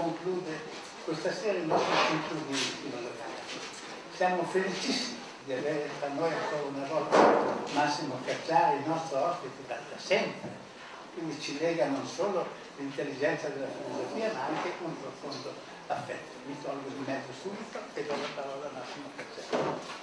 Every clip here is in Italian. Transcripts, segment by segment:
conclude questa sera il nostro ciclo di filosofia. Siamo felicissimi di avere tra noi ancora una volta Massimo Cacciari, il nostro ospite da, da sempre. Quindi ci lega non solo l'intelligenza della filosofia ma anche un profondo affetto. Mi tolgo di mezzo subito e do la parola a Massimo Cacciari.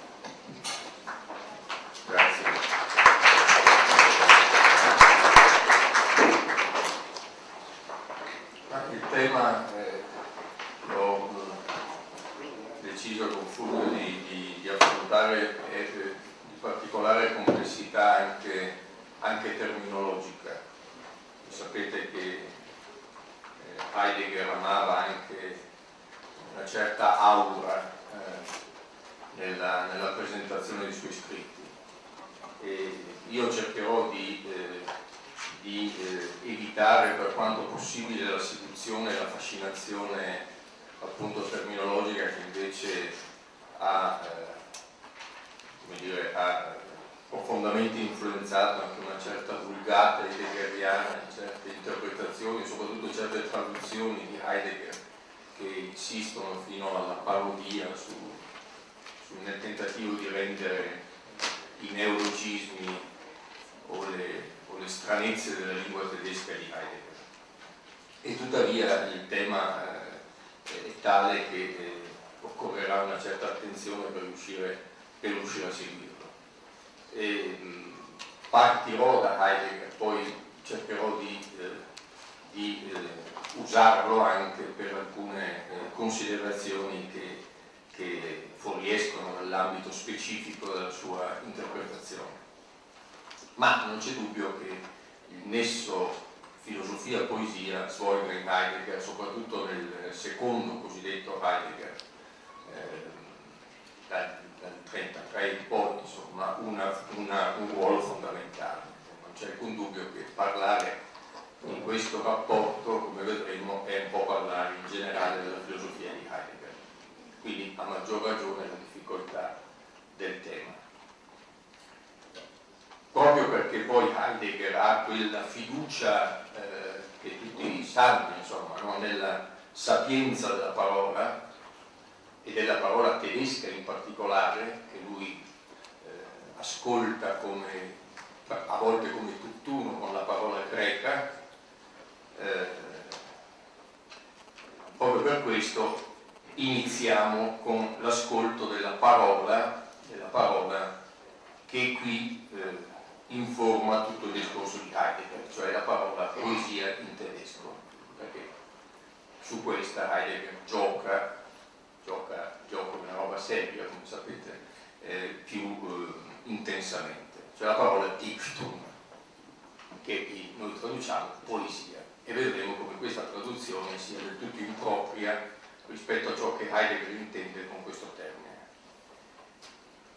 Sapienza della parola e della parola tedesca in particolare, che lui eh, ascolta come, a volte come tutt'uno con la parola greca, eh, proprio per questo iniziamo con l'ascolto della parola, della parola che qui eh, informa tutto il discorso di Heidegger, cioè la parola poesia in tedesco, su questa Heidegger gioca, gioca, gioca una roba seria, come sapete, eh, più eh, intensamente, cioè la parola Dichtung, che noi traduciamo poesia e vedremo come questa traduzione sia del tutto impropria rispetto a ciò che Heidegger intende con questo termine.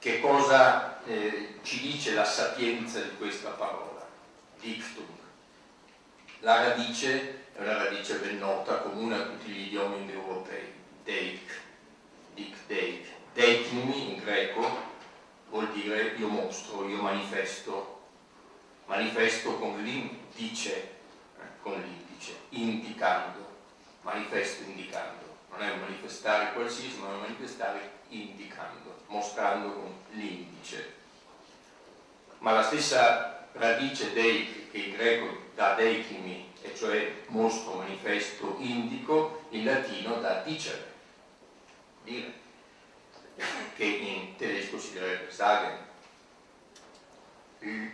Che cosa eh, ci dice la sapienza di questa parola? Dichtung. La radice è una radice ben nota, comune a tutti gli idiomi indoeuropei. Deik, dik deik. Deiknumi in greco vuol dire io mostro, io manifesto, manifesto con l'indice con l'indice, indicando, manifesto indicando. Non è un manifestare qualsiasi, ma è un manifestare indicando, mostrando con l'indice. Ma la stessa radice dei, che in greco dà deiclimi, e cioè mostro, manifesto, indico, in latino dà dicere, dire, che in tedesco si direbbe sagen,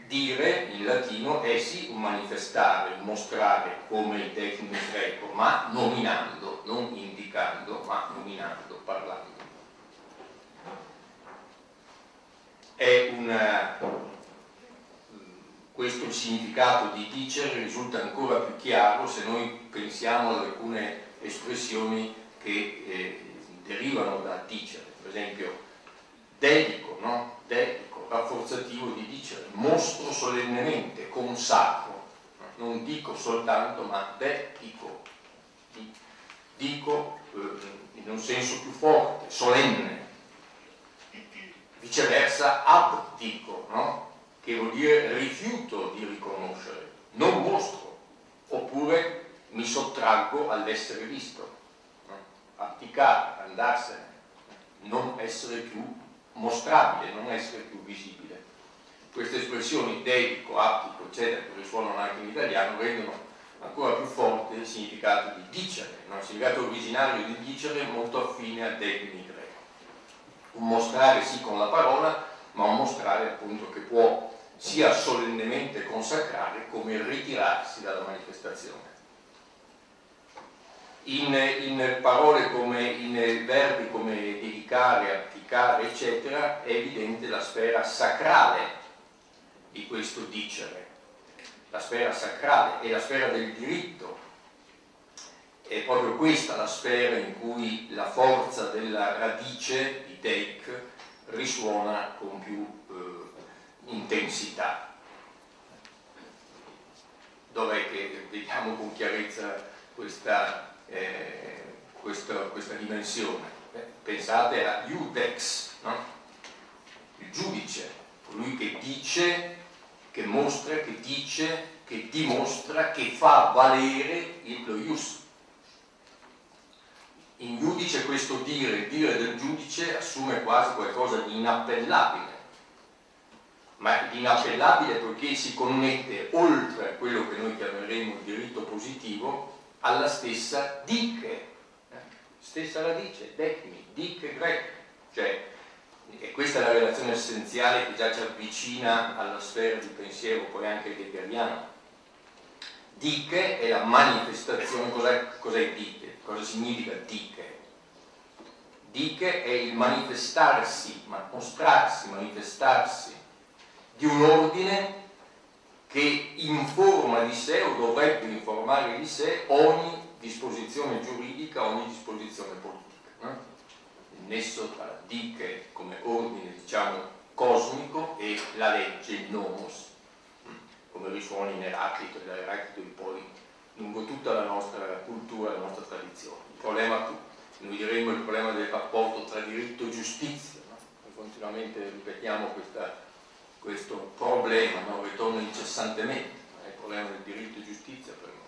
dire in latino è sì un manifestare, un mostrare come il tecnico greco, ma nominando, non indicando, ma nominando, parlando. È una, questo il significato di dicere risulta ancora più chiaro se noi pensiamo ad alcune espressioni che eh, derivano da dicere, per esempio dedico, no? dedico rafforzativo di dire mostro solennemente, consacro, non dico soltanto ma dedico, dico eh, in un senso più forte, solenne, viceversa abdico, no? Che vuol dire rifiuto di riconoscere, non mostro, oppure mi sottraggo all'essere visto, dimenticare, andarsene, non essere più mostrabile, non essere più visibile. Queste espressioni dedico, aptico, eccetera, che risuonano anche in italiano, rendono ancora più forte il significato di dicere, no? il significato originario di dicere è molto affine a termini greco. Un mostrare sì con la parola, ma un mostrare appunto che può sia solennemente consacrare come ritirarsi dalla manifestazione. In, in, parole come, in verbi come dedicare, applicare, eccetera, è evidente la sfera sacrale di questo dicere la sfera sacrale e la sfera del diritto. È proprio questa la sfera in cui la forza della radice di take risuona con più intensità. Dov'è che vediamo con chiarezza questa, eh, questa, questa dimensione? pensate a Judex, no? il giudice, colui che dice che mostra, che dice, che dimostra, che fa valere il lo ius. In giudice questo dire, il dire del giudice assume quasi qualcosa di inappellabile, ma inappellabile poiché si connette oltre a quello che noi chiameremo il diritto positivo alla stessa diche, eh? stessa radice, decmi, diche greca, cioè e questa è la relazione essenziale che già ci avvicina alla sfera di pensiero, poi anche heideggeriano. Diche è la manifestazione, cos'è, cos'è Diche? Cosa significa Diche? Diche è il manifestarsi, mostrarsi, manifestarsi di un ordine che informa di sé o dovrebbe informare di sé ogni disposizione giuridica, ogni disposizione politica. No? nesso tra diche come ordine diciamo cosmico e la legge, il nomos, come risuona in Eraclito e in poi lungo tutta la nostra cultura, la nostra tradizione. Il problema, noi diremmo il problema del rapporto tra diritto e giustizia, no? continuamente ripetiamo questa, questo problema, no? ritorna incessantemente, è il problema del diritto e giustizia per noi.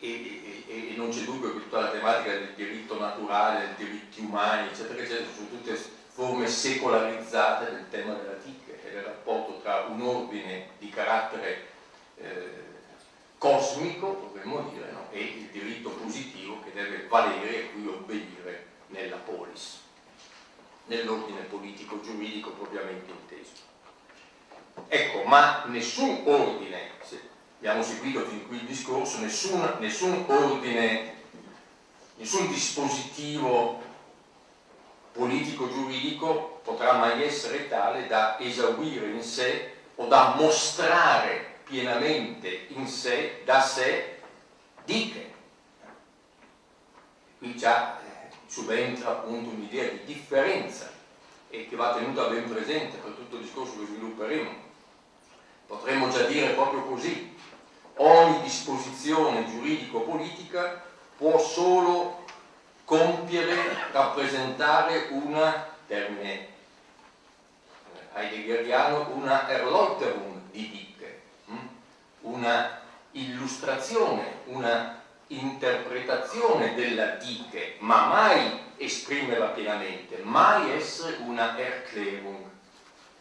e, e, e non c'è dubbio che tutta la tematica del diritto naturale, dei diritti umani, eccetera, eccetera, sono tutte forme secolarizzate del tema della TIC e del rapporto tra un ordine di carattere eh, cosmico, potremmo dire, no? e il diritto positivo che deve valere e cui obbedire nella polis, nell'ordine politico giuridico propriamente inteso. Ecco, ma nessun ordine, abbiamo seguito fin qui il discorso, nessun, nessun ordine, nessun dispositivo politico-giuridico potrà mai essere tale da esaurire in sé o da mostrare pienamente in sé, da sé, diche. Qui già subentra appunto un'idea di differenza e che va tenuta ben presente per tutto il discorso che svilupperemo. Potremmo già dire proprio così, ogni disposizione giuridico-politica può solo compiere, rappresentare una, termine eh, heideggeriano, una Erläuterung di Dicke, hm? una illustrazione, una interpretazione della Dicke, ma mai esprimerla pienamente, mai essere una Erklärung,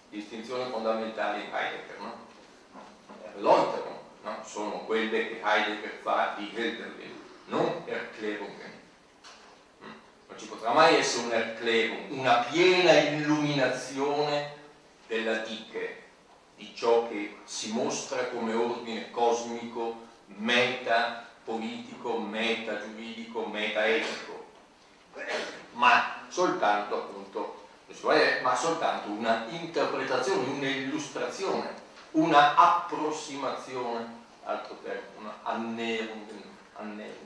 distinzione fondamentale in Heidegger, no? Erläuterung no? sono quelle che Heidegger fa di Hölderlin, non Erklärungen. Mm. Non ci potrà mai essere un Erklärung, una piena illuminazione della Dicke, di ciò che si mostra come ordine cosmico, meta politico, meta giuridico, meta etico, ma soltanto appunto ma soltanto una interpretazione, un'illustrazione una approssimazione, altro termine, una annäherung,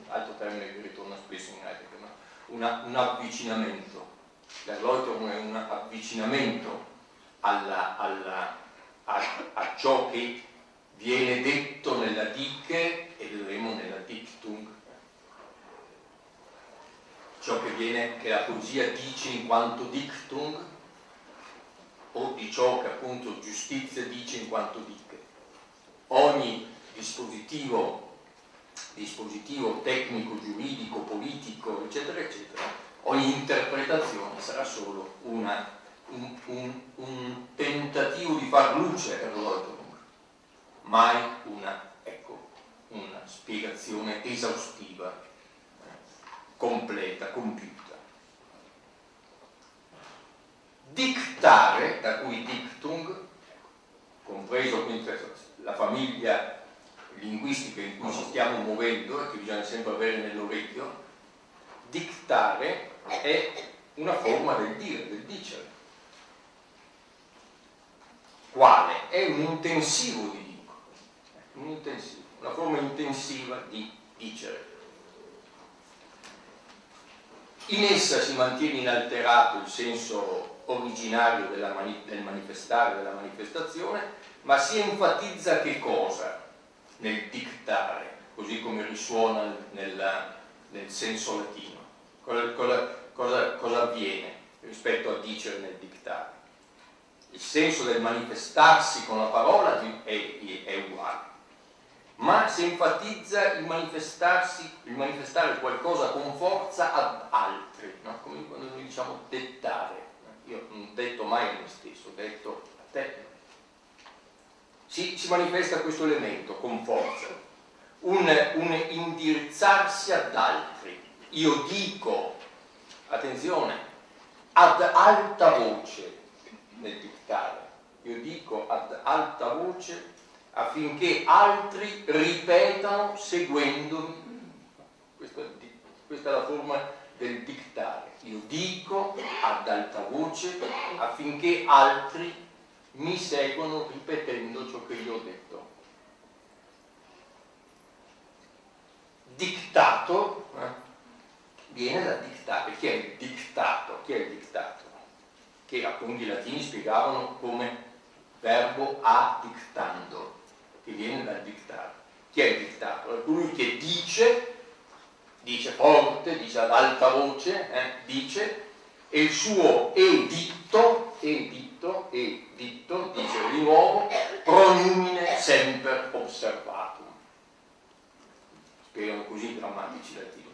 altro termine che ritorna spesso in Heidegger, no? una, un avvicinamento. L'Erläuterung è un avvicinamento alla, alla, a, a, ciò che viene detto nella Dicke e vedremo nella Dictung, ciò che, viene, che la poesia dice in quanto Dictung o di ciò che appunto giustizia dice in quanto dice. Ogni dispositivo dispositivo tecnico, giuridico, politico, eccetera, eccetera, ogni interpretazione sarà solo una, un, un, un, tentativo di far luce Erläuterung, mai una, ecco, una spiegazione esaustiva, completa, compiuta. Dictare, da cui dictung, compreso quindi la famiglia linguistica in cui ci stiamo muovendo e che bisogna sempre avere nell'orecchio, dictare è una forma del dire, del dicere. Quale? È un intensivo di dico, un intensivo, una forma intensiva di dicere. In essa si mantiene inalterato il senso originario mani del manifestare, della manifestazione, ma si enfatizza che cosa nel dictare, così come risuona nel, nel senso latino? Cosa, cosa, cosa avviene rispetto a dicere nel dictare? Il senso del manifestarsi con la parola è, è uguale, ma si enfatizza il il manifestare qualcosa con forza ad altri, no? come quando noi diciamo dettare. Io non detto mai me stesso, detto a te. Si, si manifesta questo elemento con forza, un, un indirizzarsi ad altri. Io dico, attenzione, ad alta voce nel dittare, io dico ad alta voce affinché altri ripetano seguendomi. Questa, questa è la forma del dictare. Io dico ad alta voce affinché altri mi seguano ripetendo ciò che io ho detto. Dictato eh, viene da dictare. Chi è il dictato? Chi è il dictato? Che appunto i latini spiegavano come verbo a dictando, che viene dal dictato. Chi è il dictato? È colui che dice dice forte, dice ad alta voce, eh, dice, e il suo editto, editto, editto, dice di nuovo, pronumine sempre osservatum. Spiegano così i grammatici latini.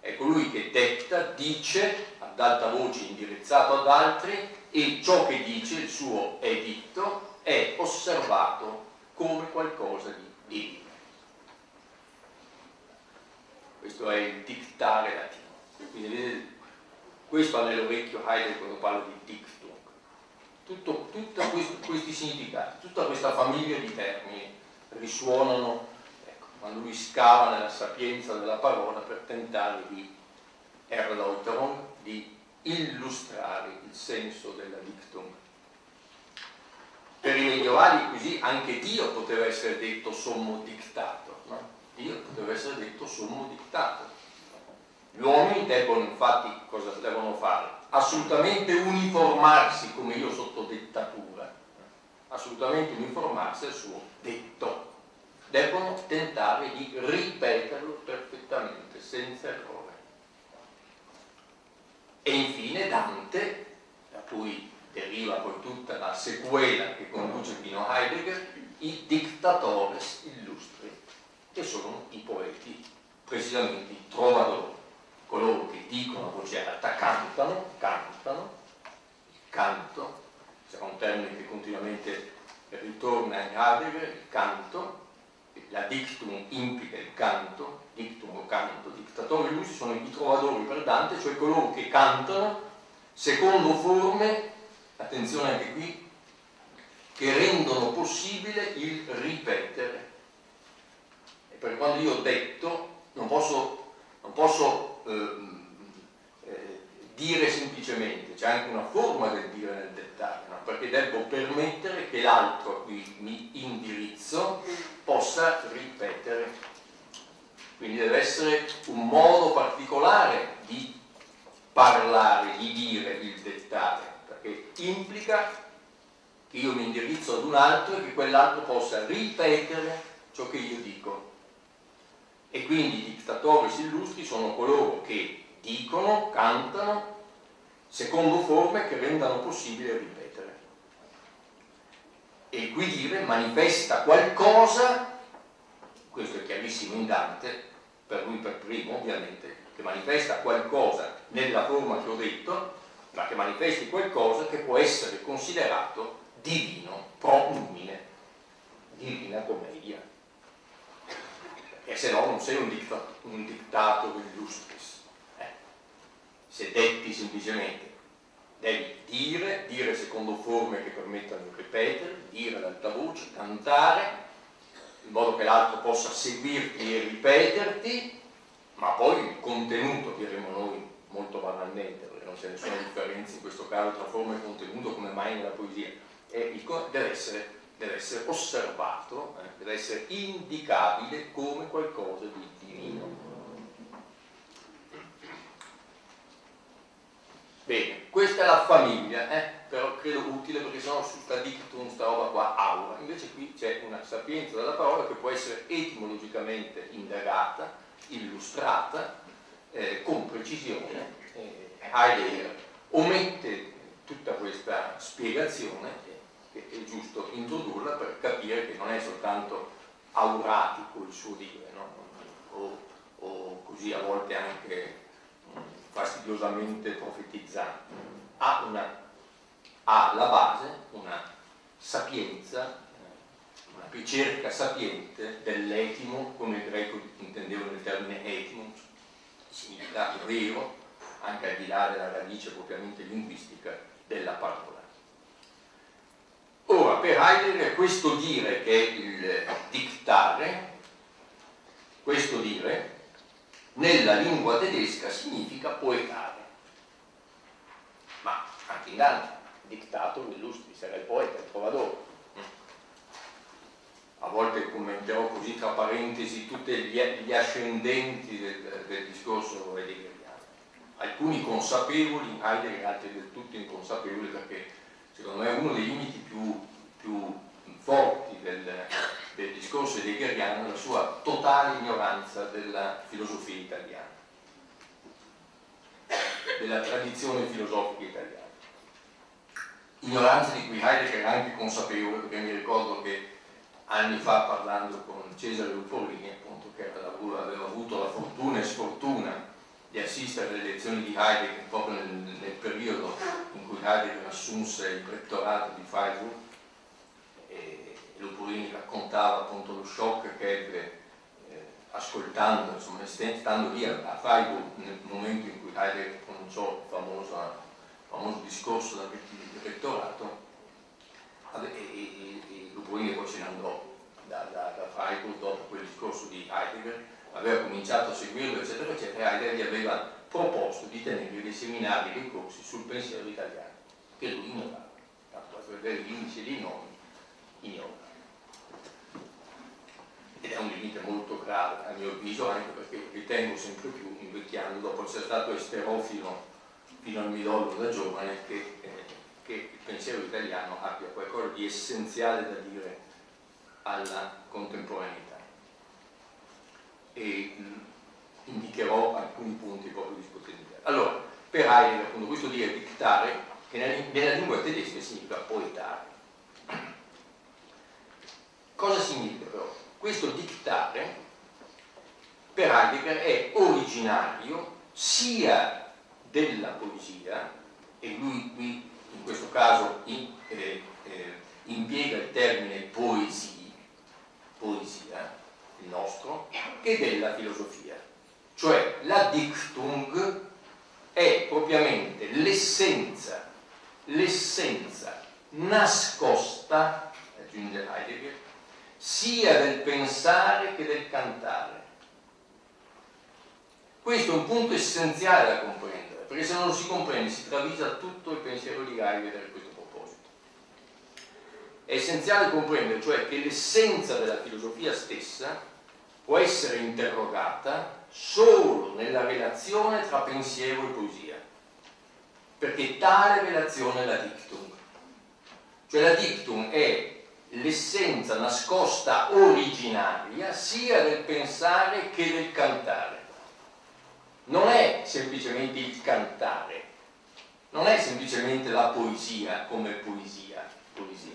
È colui che detta, dice ad alta voce indirizzato ad altri e ciò che dice, il suo editto, è osservato come qualcosa di divino. questo è il dictare latino. Quindi questo ha nell'orecchio Heidegger quando parla di dictum. Tutto, tutti questi significati, tutta questa famiglia di termini risuonano ecco, quando lui scava nella sapienza della parola per tentare di erläuterung, di illustrare il senso della dictum. Per i medievali così anche Dio poteva essere detto sommo dictato, no? Dio poteva essere detto sommo dictato. Gli uomini debbono infatti cosa devono fare? Assolutamente uniformarsi come io sotto dettatura, assolutamente uniformarsi al suo detto. Debbono tentare di ripeterlo perfettamente, senza errore. E infine Dante, da cui deriva poi tutta la sequela che conduce fino a Heidegger, i dictatores illustri che sono i poeti, precisamente i trovatori, coloro che dicono a voce alta, cantano, cantano, il canto, sarà un termine che continuamente ritorna in Heidegger, il canto, la dictum implica il canto, dictum o canto, dictatori illusi sono i trovatori per Dante, cioè coloro che cantano secondo forme, attenzione anche qui, che rendono possibile il ripetere perché quando io ho detto non posso, non posso eh, eh, dire semplicemente, c'è anche una forma del dire nel dettaglio, no? perché devo permettere che l'altro a cui mi indirizzo possa ripetere. Quindi deve essere un modo particolare di parlare, di dire il dettare, perché implica che io mi indirizzo ad un altro e che quell'altro possa ripetere ciò che io dico e quindi i dittatori illustri sono coloro che dicono, cantano, secondo forme che rendano possibile ripetere. E qui dire manifesta qualcosa, questo è chiarissimo in Dante, per lui per primo ovviamente, che manifesta qualcosa nella forma che ho detto, ma che manifesti qualcosa che può essere considerato divino pro numine, divina commedia. Perché se no non sei un, dicta, un dictato illustris. Eh. Se detti semplicemente devi dire, dire secondo forme che permettano di ripetere, dire ad alta voce, cantare, in modo che l'altro possa seguirti e ripeterti, ma poi il contenuto, diremo noi molto banalmente, non c'è nessuna differenza in questo caso tra forma e contenuto come mai nella poesia, il, deve, essere, deve, essere, osservato, eh, deve essere indicabile come qualcosa di divino. Bene, questa è la famiglia, eh? però credo utile perché sennò su sta dictum, sta roba qua aula. Invece qui c'è una sapienza della parola che può essere etimologicamente indagata, illustrata, eh, con precisione. Eh, Heidegger omette tutta questa spiegazione, che è giusto introdurla per capire che non è soltanto auratico il suo dire, no? o, o così a volte anche fastidiosamente profetizzante, ha, una, ha la base, una sapienza, una ricerca sapiente dell'etimo, come il greco intendeva nel termine etimum, significa vero, anche al di là della radice propriamente linguistica della parola. Ora, per Heidegger questo dire che è il dictare, questo dire nella lingua tedesca significa poetare. Ma anche in Dante, dictato, illustri, sarà il poeta, il trovadore. A volte commenterò così tra parentesi tutti gli, ascendenti del, del discorso heideggeriano. Alcuni consapevoli, Heidegger, altri del tutto inconsapevoli, perché secondo me è uno dei limiti più, più forti del, del discorso heideggeriano la sua totale ignoranza della filosofia italiana, della tradizione filosofica italiana. Ignoranza di cui Heidegger è anche consapevole, perché mi ricordo che anni fa parlando con Cesare Lupolini, appunto, che aveva avuto la fortuna e sfortuna di assistere alle lezioni di Heidegger proprio nel, nel periodo in cui Heidegger assunse il rettorato di Freiburg, Lupurini raccontava appunto lo shock che ebbe eh, ascoltando, insomma, stando lì a Freiburg nel momento in cui Heidegger pronunciò il famoso, famoso discorso del rettorato e, e, e Lupurini poi se ne andò da, da, da Freiburg dopo quel discorso di Heidegger aveva cominciato a seguirlo eccetera eccetera Heidegger gli aveva proposto di tenere dei seminari dei corsi sul pensiero italiano che lui ignorava tanto per vedere gli indici dei nomi ignora. Ed è un limite molto grave a mio avviso anche perché ritengo sempre più invecchiando dopo essere stato esterofilo fino al midollo da giovane che, eh, che, il pensiero italiano abbia qualcosa di essenziale da dire alla contemporaneità e mh, indicherò alcuni punti proprio di potenziale. Allora, per Heidegger appunto questo dire dictare che nella, nella lingua tedesca significa poetare. Cosa significa però? questo dictare per Heidegger è originario sia della poesia, e lui qui in questo caso in, eh, eh, impiega il termine poesia, poesia, nostro, che della filosofia. Cioè la Dichtung è propriamente l'essenza, l'essenza nascosta, aggiunge Heidegger, sia del pensare che del cantare. Questo è un punto essenziale da comprendere, perché se non lo si comprende si travisa tutto il pensiero di Heidegger a questo proposito. È essenziale comprendere, cioè, che l'essenza della filosofia stessa può essere interrogata solo nella relazione tra pensiero e poesia, perché tale relazione è la dictum. Cioè la dictum è l'essenza nascosta originaria sia del pensare che del cantare. Non è semplicemente il cantare, non è semplicemente la poesia come poesia, poesia.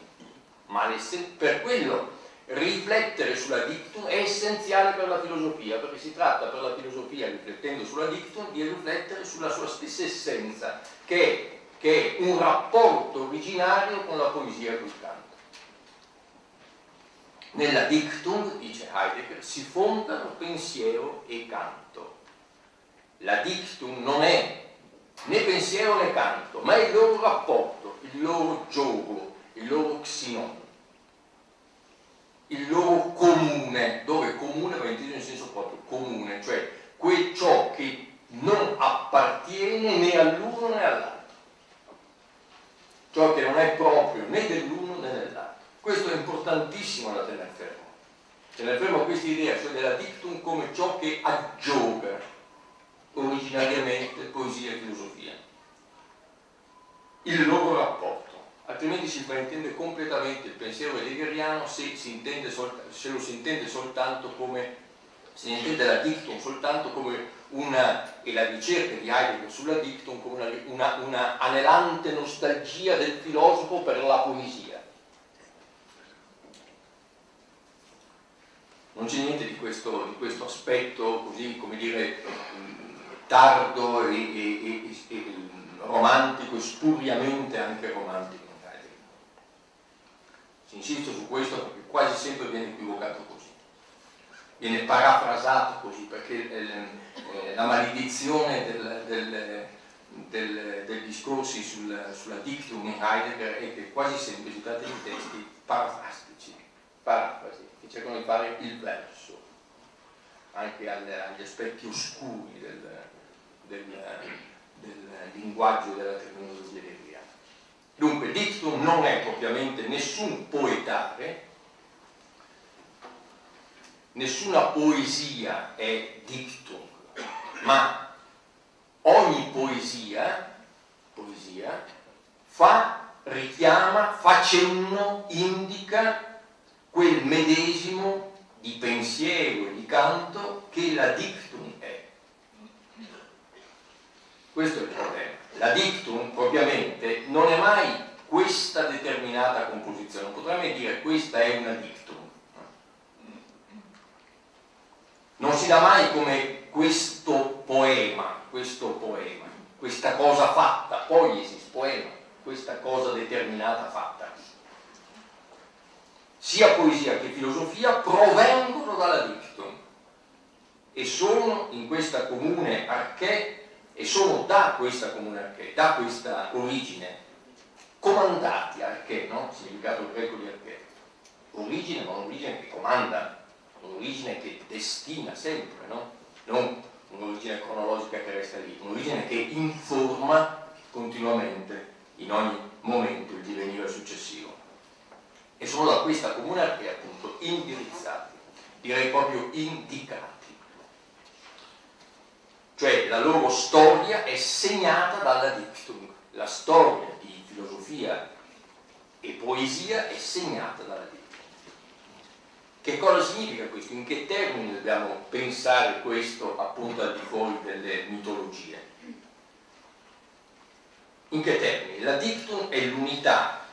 ma per quello riflettere sulla dictum è essenziale per la filosofia, perché si tratta per la filosofia, riflettendo sulla dictum, di riflettere sulla sua stessa essenza, che è, che è un rapporto originario con la poesia canto. Nella dictum, dice Heidegger, si fondano pensiero e canto. La dictum non è né pensiero né canto, ma è il loro rapporto, il loro gioco, il loro xinon il loro comune, dove comune va inteso in senso proprio comune, cioè quel ciò che non appartiene né all'uno né all'altro, ciò che non è proprio né dell'uno né dell'altro. Questo è importantissimo da tenere fermo. Tenere fermo questa idea, cioè della dictum come ciò che aggioga originariamente poesia e filosofia. Il loro rapporto altrimenti si fraintende completamente il pensiero heideggeriano se, se lo si intende soltanto come si intende la dictum soltanto come una, e la ricerca di Heidegger sulla dictum come una, una, una anelante nostalgia del filosofo per la poesia. Non c'è niente di questo, di questo, aspetto così, come dire, tardo e, e, e, e romantico e spuriamente anche romantico ci insisto su questo perché quasi sempre viene equivocato così, viene parafrasato così perché eh, la maledizione del, del, del, del discorsi sul, sulla dictum in Heidegger è che quasi sempre si tratta di testi parafrastici, parafrasi, che cercano di fare il verso, anche agli aspetti oscuri del, del, del linguaggio della terminologia Dunque dictum non è propriamente nessun poetare, nessuna poesia è dictum, ma ogni poesia, poesia fa, richiama, fa cenno, indica quel medesimo di pensiero e di canto che la dictum è. Questo è il problema. La dictum propriamente non è mai questa determinata composizione, non potremmo dire questa è una dictum. Non si dà mai come questo poema, questo poema, questa cosa fatta, poiesis, poema, questa cosa determinata fatta. Sia poesia che filosofia provengono dalla dictum e sono in questa comune archè e sono da questa comune arché, da questa origine, comandati arché, no? significato greco di arché, origine ma un'origine che comanda, un'origine che destina sempre, no? non un'origine cronologica che resta lì, un'origine che informa continuamente in ogni momento il divenire successivo. E sono da questa comune arché appunto indirizzati, direi proprio indicati cioè la loro storia è segnata dalla dictum, la storia di filosofia e poesia è segnata dalla dictum. Che cosa significa questo? In che termini dobbiamo pensare questo appunto al di fuori delle mitologie? In che termini? La dictum è l'unità.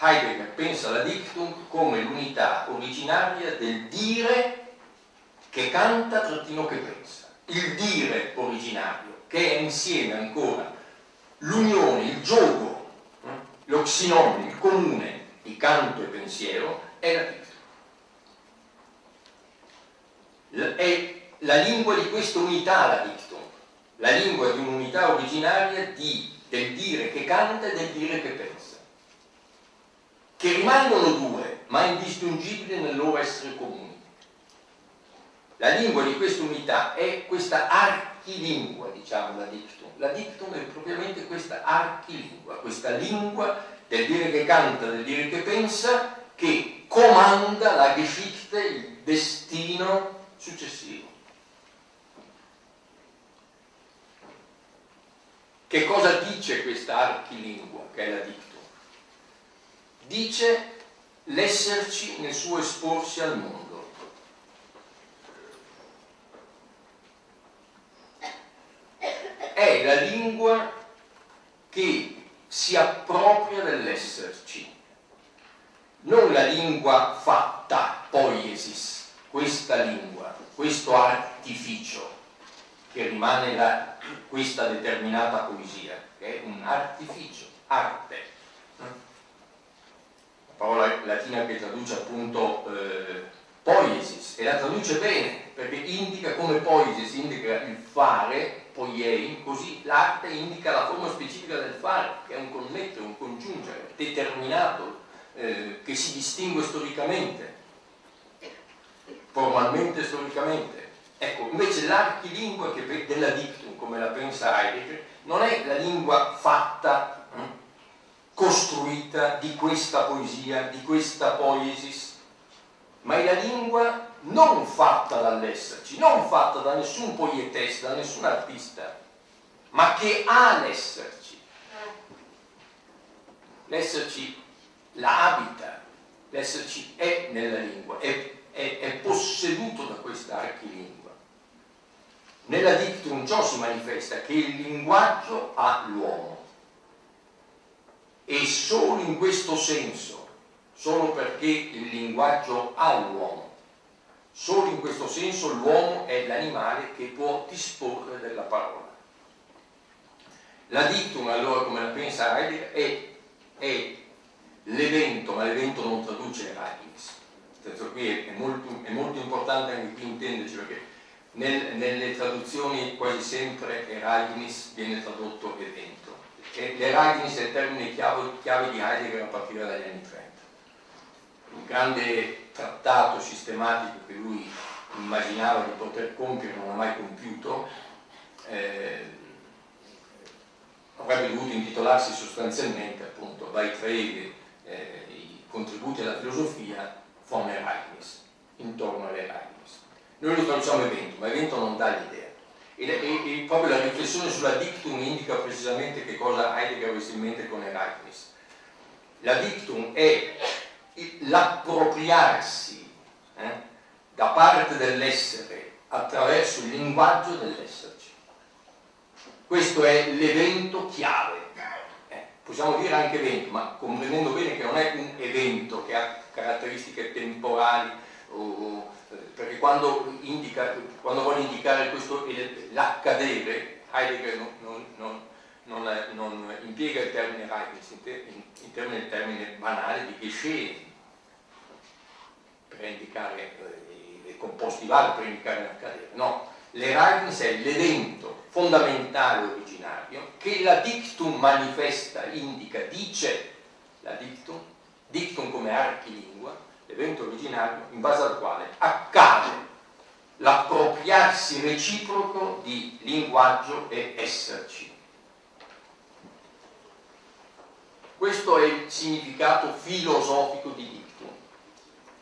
Heidegger pensa la dictum come l'unità originaria del dire che canta trattino che pensa, il dire originario, che è insieme ancora l'unione, il gioco, eh, lo xinone, il comune di canto e pensiero, è la dictum. È la lingua di questa unità la dictum, la lingua di un'unità originaria di, del dire che canta e del dire che pensa, che rimangono due, ma indistinguibili nel loro essere comune. La lingua di questa unità è questa archilingua, diciamo, la dictum. La dictum è propriamente questa archilingua, questa lingua del dire che canta, del dire che pensa, che comanda la Geschichte, il destino successivo. Che cosa dice questa archilingua, che è la dictum? Dice l'esserci nel suo esporsi al mondo è la lingua che si appropria dell'esserci. non la lingua fatta, poiesis, questa lingua, questo artificio che rimane la, questa determinata poesia, che è un artificio, arte. La parola latina che traduce appunto eh, poiesis e la traduce bene perché indica come poiesis indica il fare, poiei, così l'arte indica la forma specifica del fare, che è un connettere, un congiungere determinato, eh, che si distingue storicamente, formalmente storicamente. Ecco, invece l'archilingua della dictum, come la pensa Heidegger, non è la lingua fatta, hm, costruita di questa poesia, di questa poiesis, ma è la lingua non fatta dall'esserci, non fatta da nessun poietesta, da nessun artista, ma che ha l'esserci. L'esserci la abita, l'esserci è nella lingua, è, è, è posseduto da questa archilingua. Nella dictum ciò si manifesta che il linguaggio ha l'uomo e solo in questo senso solo perché il linguaggio ha l'uomo. Solo in questo senso l'uomo è l'animale che può disporre della parola. La dictum, allora, come la pensa Heidegger, è, è l'evento, ma l'evento non traduce. Nel senso qui è, molto, è, molto, importante anche qui intenderci perché nel, nelle traduzioni quasi sempre Erasmus viene tradotto evento. L'Erasmus è il termine chiave, chiave di Heidegger a partire dagli anni 30 il grande trattato sistematico che lui immaginava di poter compiere non ha mai compiuto, eh, avrebbe dovuto intitolarsi sostanzialmente appunto Beiträge, eh, i contributi alla filosofia von Erasmus, intorno all'Erasmus. Noi lo traduciamo evento, ma evento non dà l'idea. E, e, e, proprio la riflessione sulla dictum indica precisamente che cosa Heidegger avesse in mente con Erasmus. La dictum è l'appropriarsi eh, da parte dell'essere attraverso il linguaggio dell'esserci. Questo è l'evento chiave. Eh, possiamo dire anche evento, ma comprendendo bene che non è un evento che ha caratteristiche temporali, o, o, eh, perché quando, indica, quando vuole indicare questo, l'accadere, Heidegger non, non, non non, non, impiega il termine Leibniz, in, in termine, il termine banale di Geschehen, per indicare eh, i composti vari per indicare l'accadere. No, l'Erasmus è l'evento fondamentale originario che la dictum manifesta, indica, dice la dictum, dictum come archilingua, l'evento originario in base al quale accade l'appropriarsi reciproco di linguaggio e esserci. Questo è il significato filosofico di.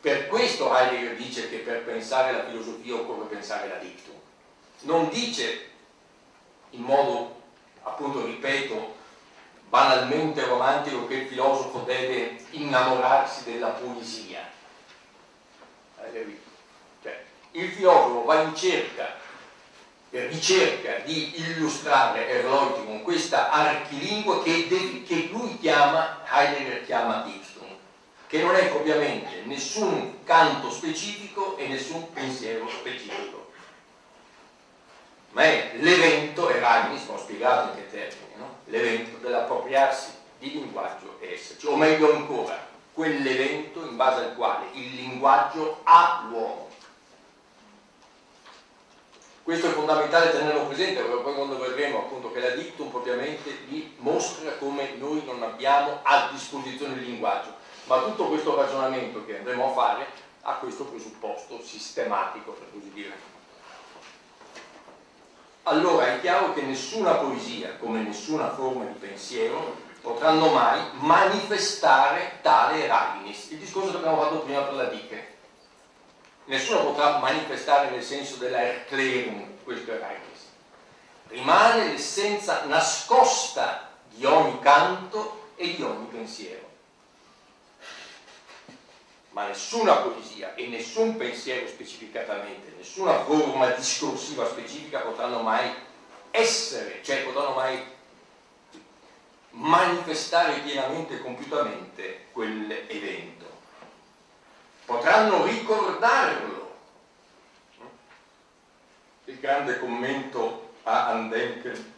Per questo Heidegger dice che per pensare la filosofia occorre pensare la dictum. Non dice in modo, appunto, ripeto, banalmente romantico che il filosofo deve innamorarsi della poesia. Cioè, il filosofo va in cerca, ricerca di illustrare Erleuti con questa archilingua che, che lui chiama, Heidegger chiama dictum che non è propriamente nessun canto specifico e nessun pensiero specifico, ma è l'evento, e Ragnis ho spiegato in che termini, no? l'evento dell'appropriarsi di linguaggio e esserci, o meglio ancora, quell'evento in base al quale il linguaggio ha l'uomo. Questo è fondamentale tenerlo presente perché poi quando vedremo appunto che la dictum propriamente vi mostra come noi non abbiamo a disposizione il linguaggio ma tutto questo ragionamento che andremo a fare ha questo presupposto sistematico, per così dire. Allora è chiaro che nessuna poesia, come nessuna forma di pensiero, potranno mai manifestare tale Eragnis. Il discorso che abbiamo fatto prima per la Diche. Nessuno potrà manifestare nel senso della Erklärung questo Eragnis. Rimane l'essenza nascosta di ogni canto e di ogni pensiero ma nessuna poesia e nessun pensiero specificatamente, nessuna forma discorsiva specifica potranno mai essere, cioè potranno mai manifestare pienamente e compiutamente quell'evento. potranno ricordarlo. Il grande commento a Andenken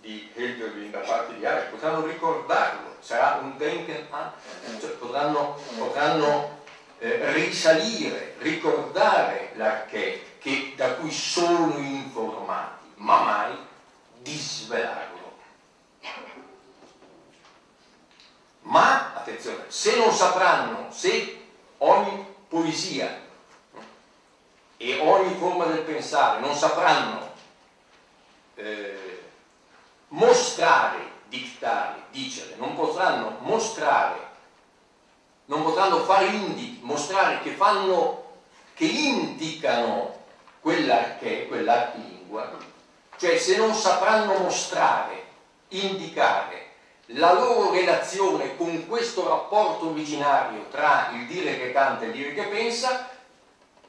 di Hegel da parte di Hayek, potranno ricordarlo, sarà un Denken, cioè potranno, potranno eh, risalire, ricordare l'archè da cui sono informati, ma mai disvelarlo. Ma, attenzione, se non sapranno, se ogni poesia e ogni forma del pensare non sapranno eh, mostrare, dictare, dicere, non potranno mostrare, non potranno fare indi, mostrare che fanno, che indicano quella che è quell'artilingua, cioè se non sapranno mostrare, indicare la loro relazione con questo rapporto originario tra il dire che canta e il dire che pensa,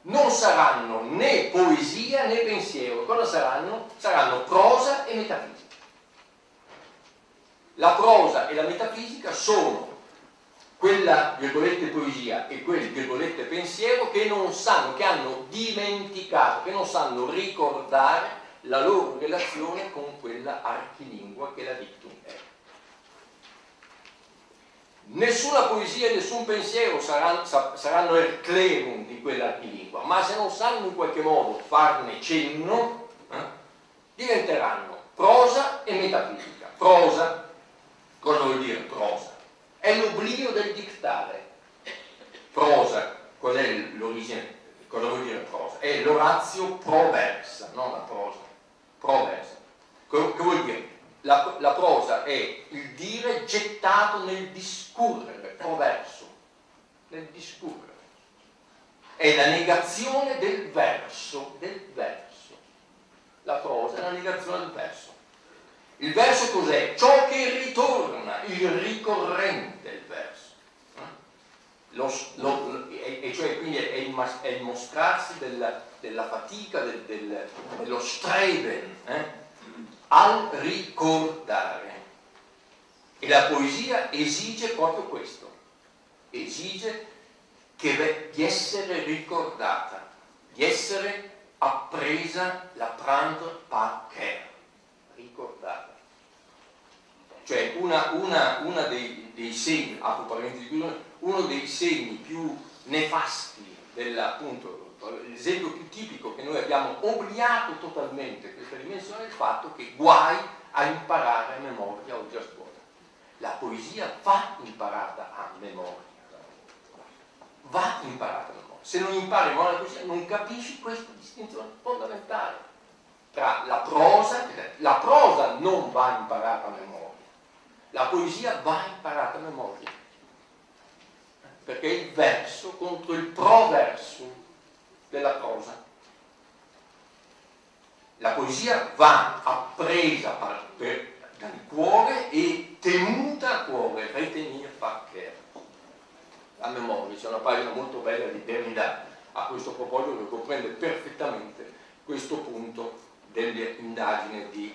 non saranno né poesia né pensiero. Cosa saranno? Saranno prosa e metafisica. La prosa e la metafisica sono quella, virgolette, poesia e quel, virgolette, pensiero che non sanno, che hanno dimenticato, che non sanno ricordare la loro relazione con quella archilingua che la dictum è. Nessuna poesia e nessun pensiero saranno, saranno erclemum di quell'archilingua, ma se non sanno in qualche modo farne cenno, eh, diventeranno prosa e metafisica. Prosa Cosa vuol dire prosa? È l'oblio del dictare. Prosa, qual è l'origine? Cosa vuol dire prosa? È l'orazio proversa, non la prosa. Proversa. Che vuol dire? La, la prosa è il dire gettato nel discorrere, proverso, nel discorrere. È la negazione del verso, del verso. La prosa è la negazione del verso. Il verso cos'è? Ciò che ritorna, il ricorrente il verso. Lo, lo, e, e, cioè quindi è il, è il mostrarsi della, della fatica, del, del, dello streben eh? al ricordare. E la poesia esige proprio questo, esige che, di essere ricordata, di essere appresa la prendre par ricordata. Cioè una, una, una dei, dei, segni, uno dei segni più nefasti della, appunto, l'esempio più tipico che noi abbiamo obliato totalmente questa dimensione è il fatto che guai a imparare a memoria oggi a scuola. La poesia va imparata a memoria. Va imparata a memoria. Se non impari a memoria la poesia non capisci questa distinzione fondamentale tra la prosa, la prosa non va imparata a memoria, la poesia va imparata a memoria, perché è il verso contro il proverso della prosa. La poesia va appresa dal cuore e temuta a cuore, retenir faccher. A memoria, c'è una pagina molto bella di Derrida a questo proposito che comprende perfettamente questo punto delle indagini di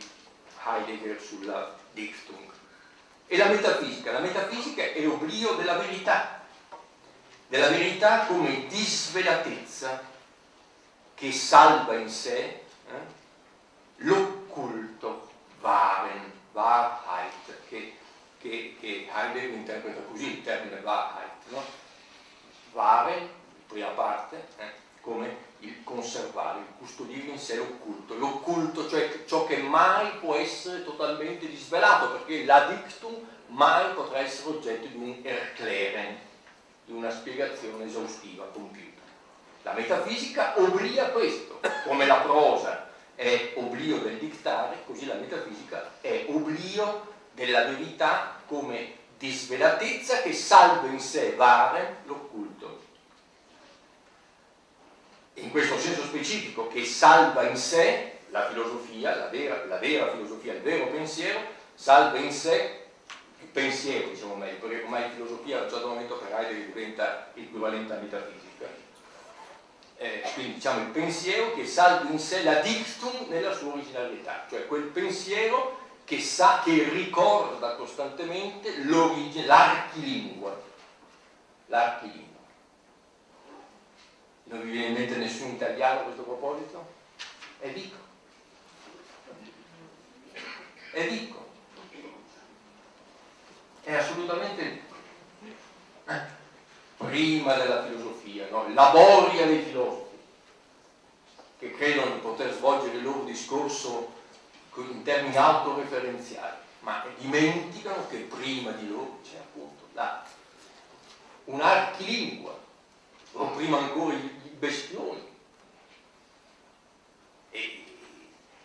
Heidegger sulla Dichtung. E la metafisica? La metafisica è oblio della verità, della verità come disvelatezza che salva in sé eh, l'occulto Waren, Wahrheit, che, che, che, Heidegger interpreta così il termine Wahrheit, no? Waren, prima parte, eh, come il conservare, il custodire in sé l'occulto, l'occulto cioè ciò che mai può essere totalmente disvelato, perché la dictum mai potrà essere oggetto di un erklären, di una spiegazione esaustiva, compiuta. La metafisica oblia questo, come la prosa è oblio del dictare, così la metafisica è oblio della verità come disvelatezza che salva in sé vare l'occulto in questo senso specifico che salva in sé la filosofia, la vera, la vera filosofia, il vero pensiero, salva in sé il pensiero, diciamo meglio, perché ormai filosofia a un certo momento per Heidegger diventa equivalente a metafisica. Eh, quindi diciamo il pensiero che salva in sé la dictum nella sua originalità, cioè quel pensiero che sa, che ricorda costantemente l'origine, l'archilingua. L'archilingua. Non vi viene in mente nessun italiano a questo proposito? È ricco. È ricco. È assolutamente ricco. Eh. Prima della filosofia, no? Laboria dei filosofi, che credono di poter svolgere il loro discorso in termini autoreferenziali, ma dimenticano che prima di loro c'è appunto la, un'archilingua, prima ancora i, bestioni. E,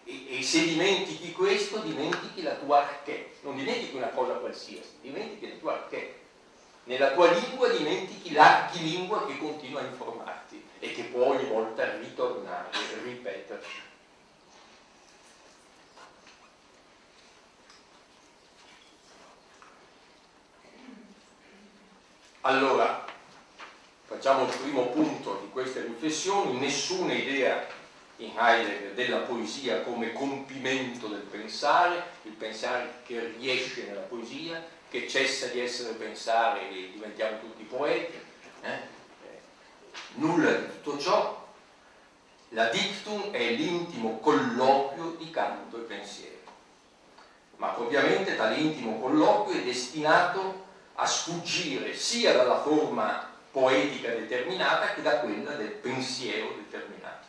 e, e, se dimentichi questo, dimentichi la tua archè, non dimentichi una cosa qualsiasi, dimentichi la tua archè. Nella tua lingua dimentichi l'archilingua che continua a informarti e che può ogni volta ritornare, ripetersi. Allora, facciamo il primo punto di queste riflessioni, nessuna idea in Heidegger della poesia come compimento del pensare, il pensare che riesce nella poesia, che cessa di essere pensare e diventiamo tutti poeti. Eh? eh nulla di tutto ciò. La dictum è l'intimo colloquio di canto e pensiero. Ma ovviamente tale intimo colloquio è destinato a sfuggire sia dalla forma poetica determinata che da quella del pensiero determinato.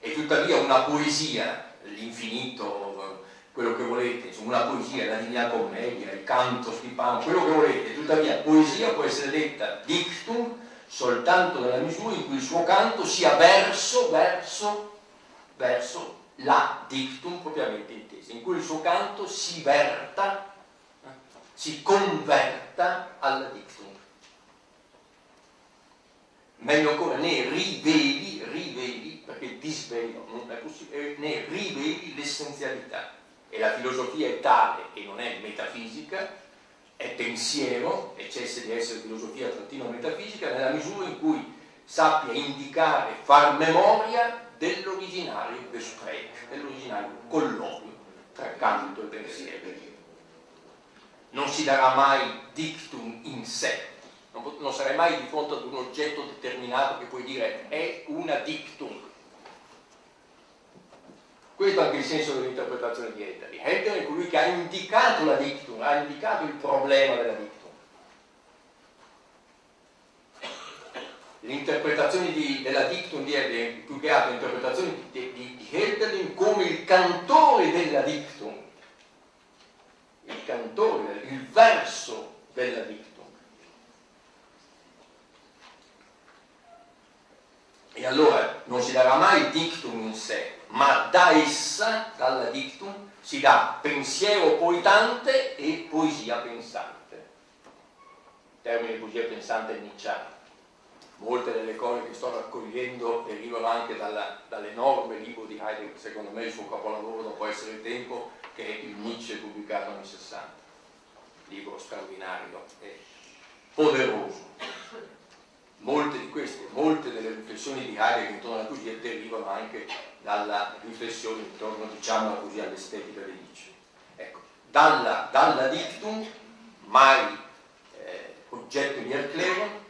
E tuttavia una poesia, l'infinito, quello che volete, insomma una poesia, la Divina Commedia, il canto Pan, quello che volete, tuttavia poesia può essere detta dictum soltanto nella misura in cui il suo canto sia verso, verso, verso la dictum propriamente intesa, in cui il suo canto si verta si converta alla dictum. Meglio ancora, ne riveli, riveli, perché disvelo non è possibile, ne riveli l'essenzialità. E la filosofia è tale e non è metafisica, è pensiero, e cessa di essere filosofia trattino metafisica, nella misura in cui sappia indicare, far memoria dell'originario Gespräch, dell'originario colloquio tra canto e pensiero non si darà mai dictum in sé, non, non sarai mai di fronte ad un oggetto determinato che puoi dire è una dictum. Questo è anche il senso dell'interpretazione di Heidegger. Heidegger è colui che ha indicato la dictum, ha indicato il problema della dictum. L'interpretazione della dictum di Heidegger, più che altro l'interpretazione di, di, di Heidegger come il cantore della dictum, il cantore, il verso della dictum. E allora non si darà mai dictum in sé, ma da essa, dalla dictum, si dà pensiero poetante e poesia pensante. Il termine poesia pensante è nicciano. Molte delle cose che sto raccogliendo derivano anche dall'enorme libro di Heidegger, secondo me il suo capolavoro dopo essere il tempo, che è il Nietzsche pubblicato anni 60, libro straordinario e poderoso. Molte di queste, molte delle riflessioni di Heidegger intorno alla poesia derivano anche dalla riflessione intorno, diciamo così, all'estetica di Nietzsche. Ecco, dalla, dalla dictum, mai eh, oggetto di Erclero,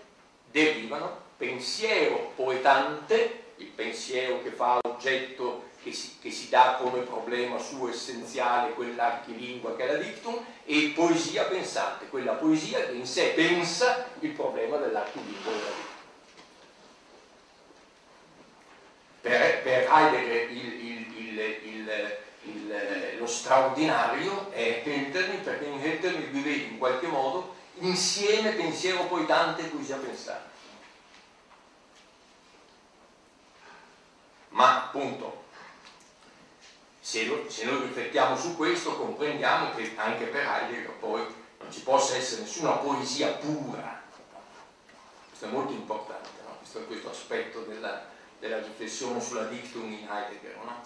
derivano pensiero poetante, il pensiero che fa oggetto che si, che si, dà come problema suo essenziale quell'archilingua che è la dictum, e poesia pensante, quella poesia che in sé pensa il problema dell'archilingua della dictum. Per, per Heidegger il, il, il, lo straordinario è Hölderlin, perché in Hölderlin vi vede in qualche modo insieme pensiero poetante e poesia pensante. Ma appunto se, se noi riflettiamo su questo comprendiamo che anche per Heidegger poi non ci possa essere nessuna poesia pura. Questo è molto importante, no? questo, questo, aspetto della, della, riflessione sulla dictum in Heidegger. No?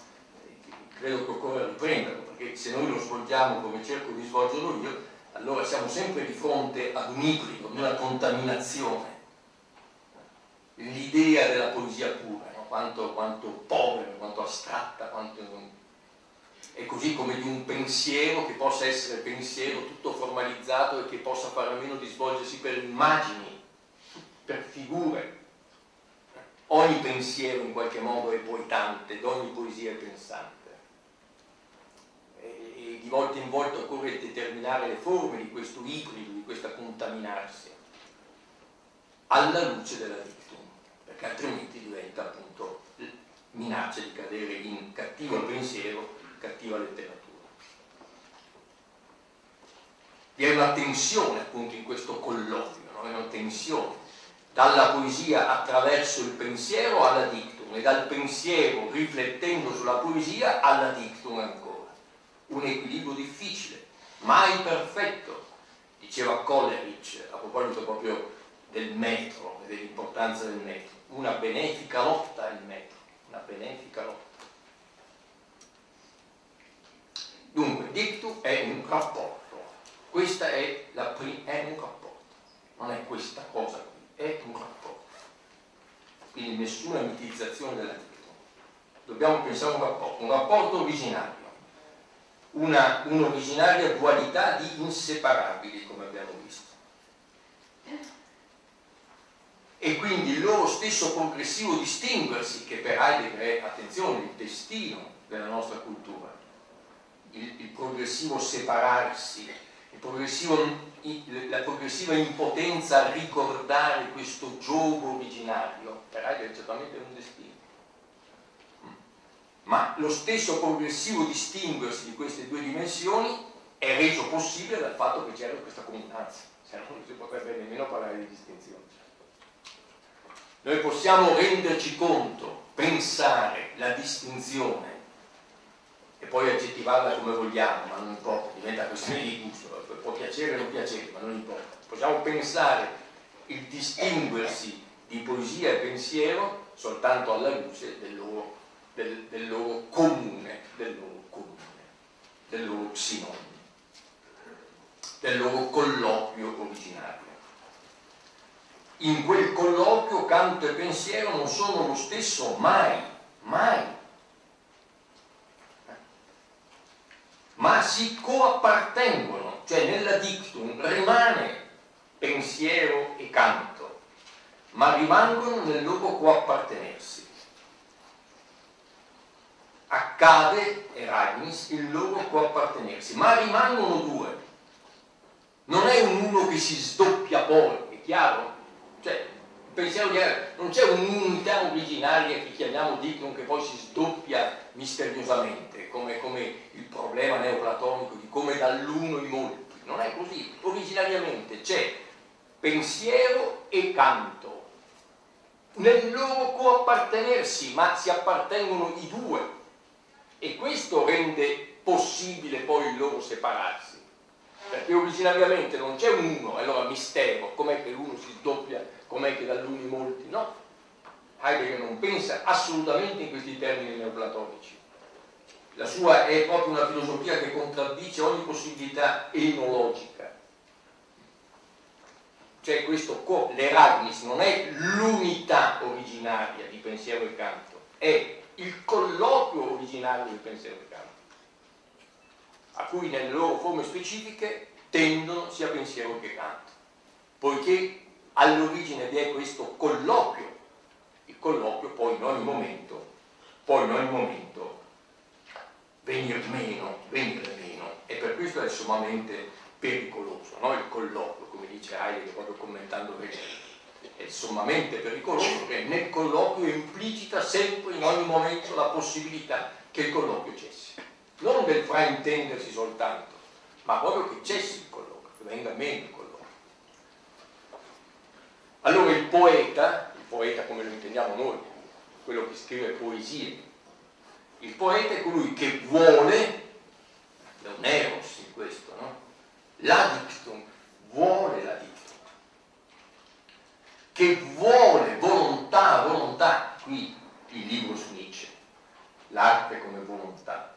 Credo che occorra riprenderlo, perché se noi lo svolgiamo come cerco di svolgerlo io, allora siamo sempre di fronte ad un ibrido, ad una contaminazione. L'idea della poesia pura, no? quanto, quanto povera, quanto astratta, quanto e così come di un pensiero che possa essere pensiero tutto formalizzato e che possa fare a meno di svolgersi per immagini, per figure. ogni pensiero in qualche modo è poetante, ogni poesia è pensante. E, e di volta in volta occorre determinare le forme di questo ibrido, di questa contaminarsi, alla luce della dictum, perché altrimenti diventa appunto minaccia di cadere in cattivo pensiero, cattiva letteratura. Vi è una tensione appunto in questo colloquio, no? è una tensione dalla poesia attraverso il pensiero alla dictum e dal pensiero riflettendo sulla poesia alla dictum ancora. Un equilibrio difficile, mai perfetto, diceva Coleridge a proposito proprio del metro e dell'importanza del metro. Una benefica lotta il metro, una benefica lotta. Dunque, dictum è un rapporto questa è, la prima, è un rapporto, non è questa cosa qui, è un rapporto. Quindi nessuna mitizzazione della vita. Dobbiamo pensare a un rapporto, un rapporto originario, un'originaria dualità di inseparabili, come abbiamo visto. E quindi il loro stesso progressivo distinguersi, che per Heidegger è, attenzione, il destino della nostra cultura, il, il progressivo separarsi la progressiva impotenza a ricordare questo gioco originario, per Heidegger certamente è un destino. Ma lo stesso progressivo distinguersi di queste due dimensioni è reso possibile dal fatto che c'era questa comunanza, se no non si potrebbe nemmeno parlare di distinzione. Noi possiamo renderci conto, pensare la distinzione e poi aggettivarla come vogliamo, ma non importa, diventa questione di gusto può piacere o non piacere, ma non importa. Possiamo pensare il distinguersi di poesia e pensiero soltanto alla luce del loro, del, del loro comune, del loro comune, del loro sinonimo, del loro colloquio originario. In quel colloquio canto e pensiero non sono lo stesso mai, mai. Ma si coappartengono cioè nella dictum rimane pensiero e canto, ma rimangono nel loro coappartenersi. Accade, Eragnis, il loro coappartenersi, ma rimangono due. Non è un uno che si sdoppia poi, è chiaro? Cioè, pensiamo di non c'è un'unità originaria che chiamiamo dictum che poi si sdoppia misteriosamente, come, come il problema neoplatonico di come dall'uno i molti. Non è così. Originariamente c'è pensiero e canto. Nel loro coappartenersi, ma si appartengono i due. E questo rende possibile poi il loro separarsi perché originariamente non c'è un uno, allora mistero, com'è che l'uno si sdoppia com'è che dall'uno i molti, no. Heidegger non pensa assolutamente in questi termini neoplatonici. La sua è proprio una filosofia che contraddice ogni possibilità enologica. Cioè questo, l'Eragnis non è l'unità originaria di pensiero e canto, è il colloquio originario di pensiero e canto, a cui nelle loro forme specifiche tendono sia pensiero che canto, poiché all'origine vi è questo colloquio, il colloquio poi in ogni momento, poi in ogni momento venir meno, venire meno, e per questo è sommamente pericoloso, no? il colloquio, come dice Heidegger proprio commentando Hegel, è sommamente pericoloso perché nel colloquio implicita sempre in ogni momento la possibilità che il colloquio cessi, non del fraintendersi soltanto, ma proprio che cessi il colloquio, che venga meno il colloquio. Allora il poeta, il poeta come lo intendiamo noi, quello che scrive poesie, il poeta è colui che vuole, è un eros in questo, no? La dictum, vuole la dictum, che vuole volontà, volontà, qui il libro su Nietzsche, l'arte come volontà,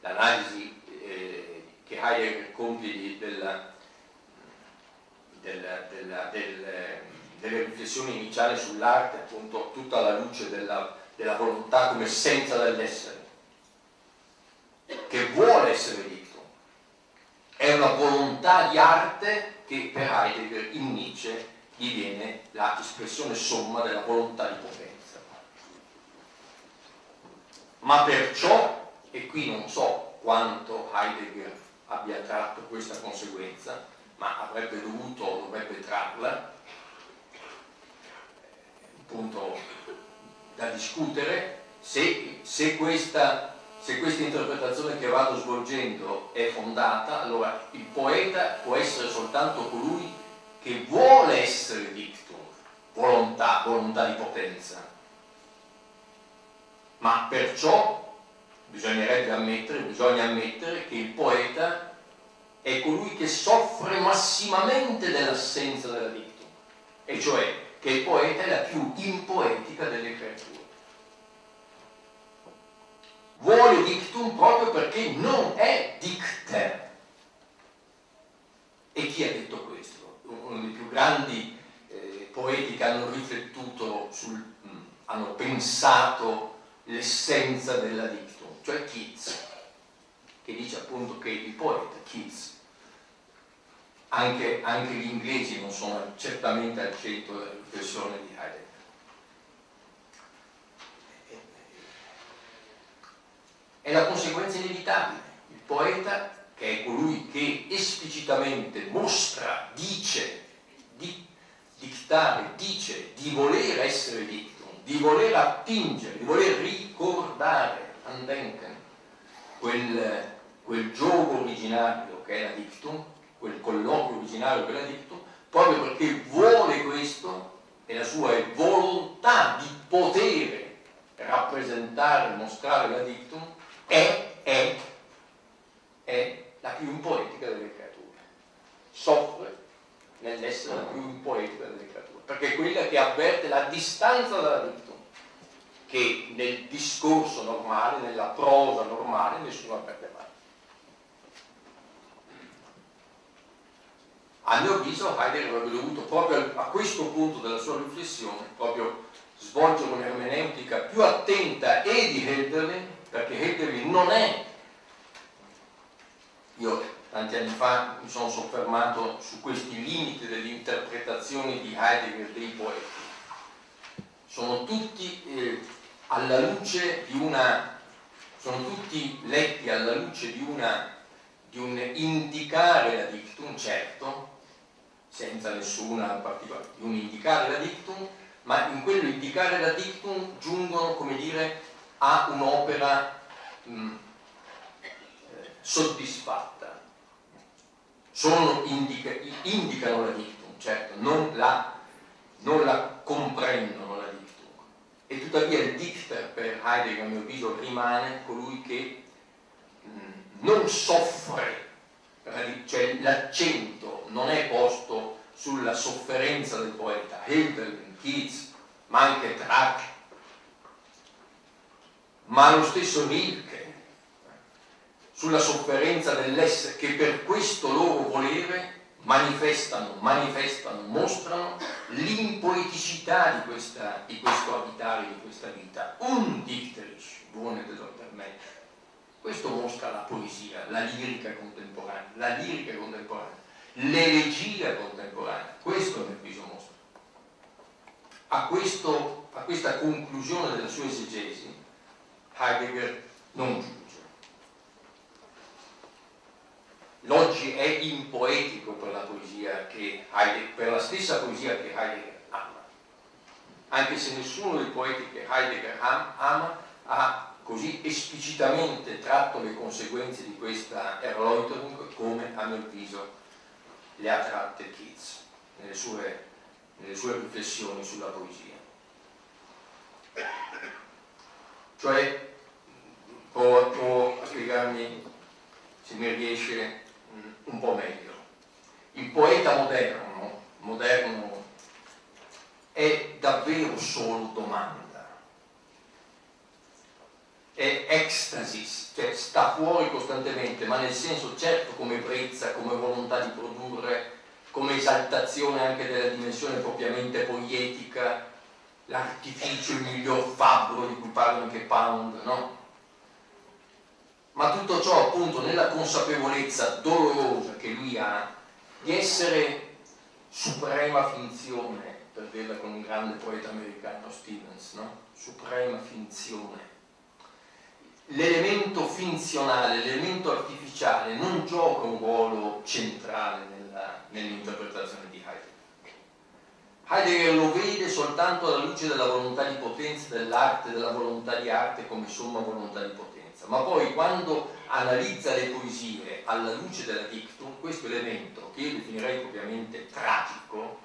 l'analisi eh, che Heidegger compie della del, del, del, delle riflessioni iniziali sull'arte, appunto tutta alla luce della, della volontà come essenza dell'essere, che vuole essere detto. È una volontà di arte che per Heidegger in Nietzsche diviene l'espressione somma della volontà di potenza. Ma perciò, e qui non so quanto Heidegger abbia tratto questa conseguenza, ma avrebbe dovuto dovrebbe trarla, un punto da discutere, se, se questa se questa interpretazione che vado svolgendo è fondata, allora il poeta può essere soltanto colui che vuole essere dictum, volontà, volontà di potenza. Ma perciò bisognerebbe ammettere, bisogna ammettere che il poeta è colui che soffre massimamente dell'assenza della dictum, e cioè che il poeta è la più impoetica delle creature vuole dictum proprio perché non è dicter. E chi ha detto questo? Uno dei più grandi eh, poeti che hanno riflettuto sul, mm, hanno pensato l'essenza della dictum, cioè Keats, che dice appunto che il poeta Keats, anche, anche gli inglesi non sono certamente al centro riflessione di Heidegger è la conseguenza inevitabile. Il poeta, che è colui che esplicitamente mostra, dice, di, dictare, dice di voler essere dictum, di voler attingere, di voler ricordare, andenken, quel, quel gioco originario che è la dictum, quel colloquio originario che è la dictum, proprio perché vuole questo e la sua volontà di poter rappresentare, mostrare la dictum, è, è, è la più impoetica delle creature. Soffre nell'essere la più impoetica delle creature, perché è quella che avverte la distanza dalla dictum, che nel discorso normale, nella prosa normale, nessuno avverte mai. A mio avviso Heidegger avrebbe dovuto proprio a questo punto della sua riflessione proprio svolgere un'ermeneutica più attenta e di Hölderlin perché Hegel non è, io tanti anni fa mi sono soffermato su questi limiti delle interpretazioni di Heidegger dei poeti, sono tutti eh, alla luce di una, sono tutti letti alla luce di una, di un indicare la dictum, certo, senza nessuna particolare, un indicare la dictum, ma in quello indicare la dictum giungono, come dire, a un'opera mm, soddisfatta. Sono, indica, indicano la dictum, certo, non la, non la comprendono la dictum. E tuttavia il dichter per Heidegger, a mio avviso, rimane colui che mm, non soffre, cioè l'accento non è posto sulla sofferenza del poeta. Hölderlin, Keats, ma anche Track, ma lo stesso Rilke, sulla sofferenza dell'essere che per questo loro volere manifestano, manifestano, mostrano l'impoeticità di, di questo abitare, di questa vita. Un dicterisch, buone Mensch. Questo mostra la poesia, la lirica contemporanea, la lirica contemporanea, l'elegia contemporanea. Questo nel viso mostra. A, questo, a questa conclusione della sua esegesi Heidegger non giunge. L'oggi è impoetico per la poesia che Heidegger, per la stessa poesia che Heidegger ama. Anche se nessuno dei poeti che Heidegger ama ha così esplicitamente tratto le conseguenze di questa Erläuterung come a mio avviso le ha tratte Keats nelle sue, nelle sue riflessioni sulla poesia. Cioè a spiegarmi se mi riesce mm, un po' meglio. Il poeta moderno, moderno è davvero solo domanda, è ecstasis, cioè sta fuori costantemente, ma nel senso certo come brezza, come volontà di produrre, come esaltazione anche della dimensione propriamente poietica, l'artificio, il miglior fabbro di cui parla anche Pound, no? ma tutto ciò appunto nella consapevolezza dolorosa che lui ha di essere suprema finzione, per dirla con un grande poeta americano, Stevens, no? suprema finzione. L'elemento finzionale, l'elemento artificiale non gioca un ruolo centrale nell'interpretazione di Heidegger. Heidegger lo vede soltanto alla luce della volontà di potenza dell'arte, della volontà di arte come somma volontà di potenza, ma poi quando analizza le poesie alla luce della dictum, questo elemento, che io definirei propriamente tragico,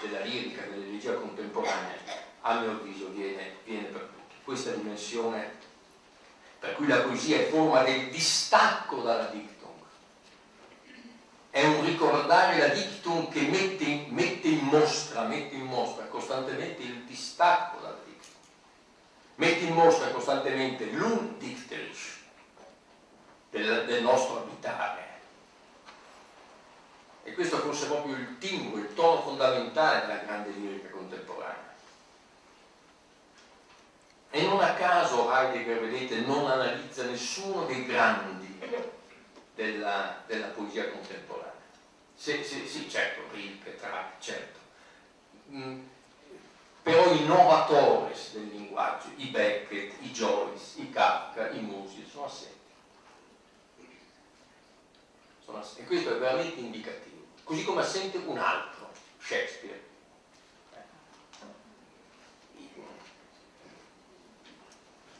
della lirica, dell'elegia contemporanea, a mio avviso viene, viene perduto. Questa dimensione per cui la poesia è forma del distacco dalla dictum, è un ricordare la dictum che mette, mette, in mostra, mette in mostra costantemente il distacco dalla dictum, mette in mostra costantemente l'undicterisch del, del nostro abitare. E questo forse è proprio il timbro, il tono fondamentale della grande lirica contemporanea. E non a caso Heidegger, vedete, non analizza nessuno dei grandi della, della poesia contemporanea. Se, se, sì, certo, Rilke, Trapp, certo. Mm, però i novatores del linguaggio, i Beckett, i Joyce, i Kafka, i Musil, sono assenti. Sono assenti. E questo è veramente indicativo. Così come assente un altro, Shakespeare.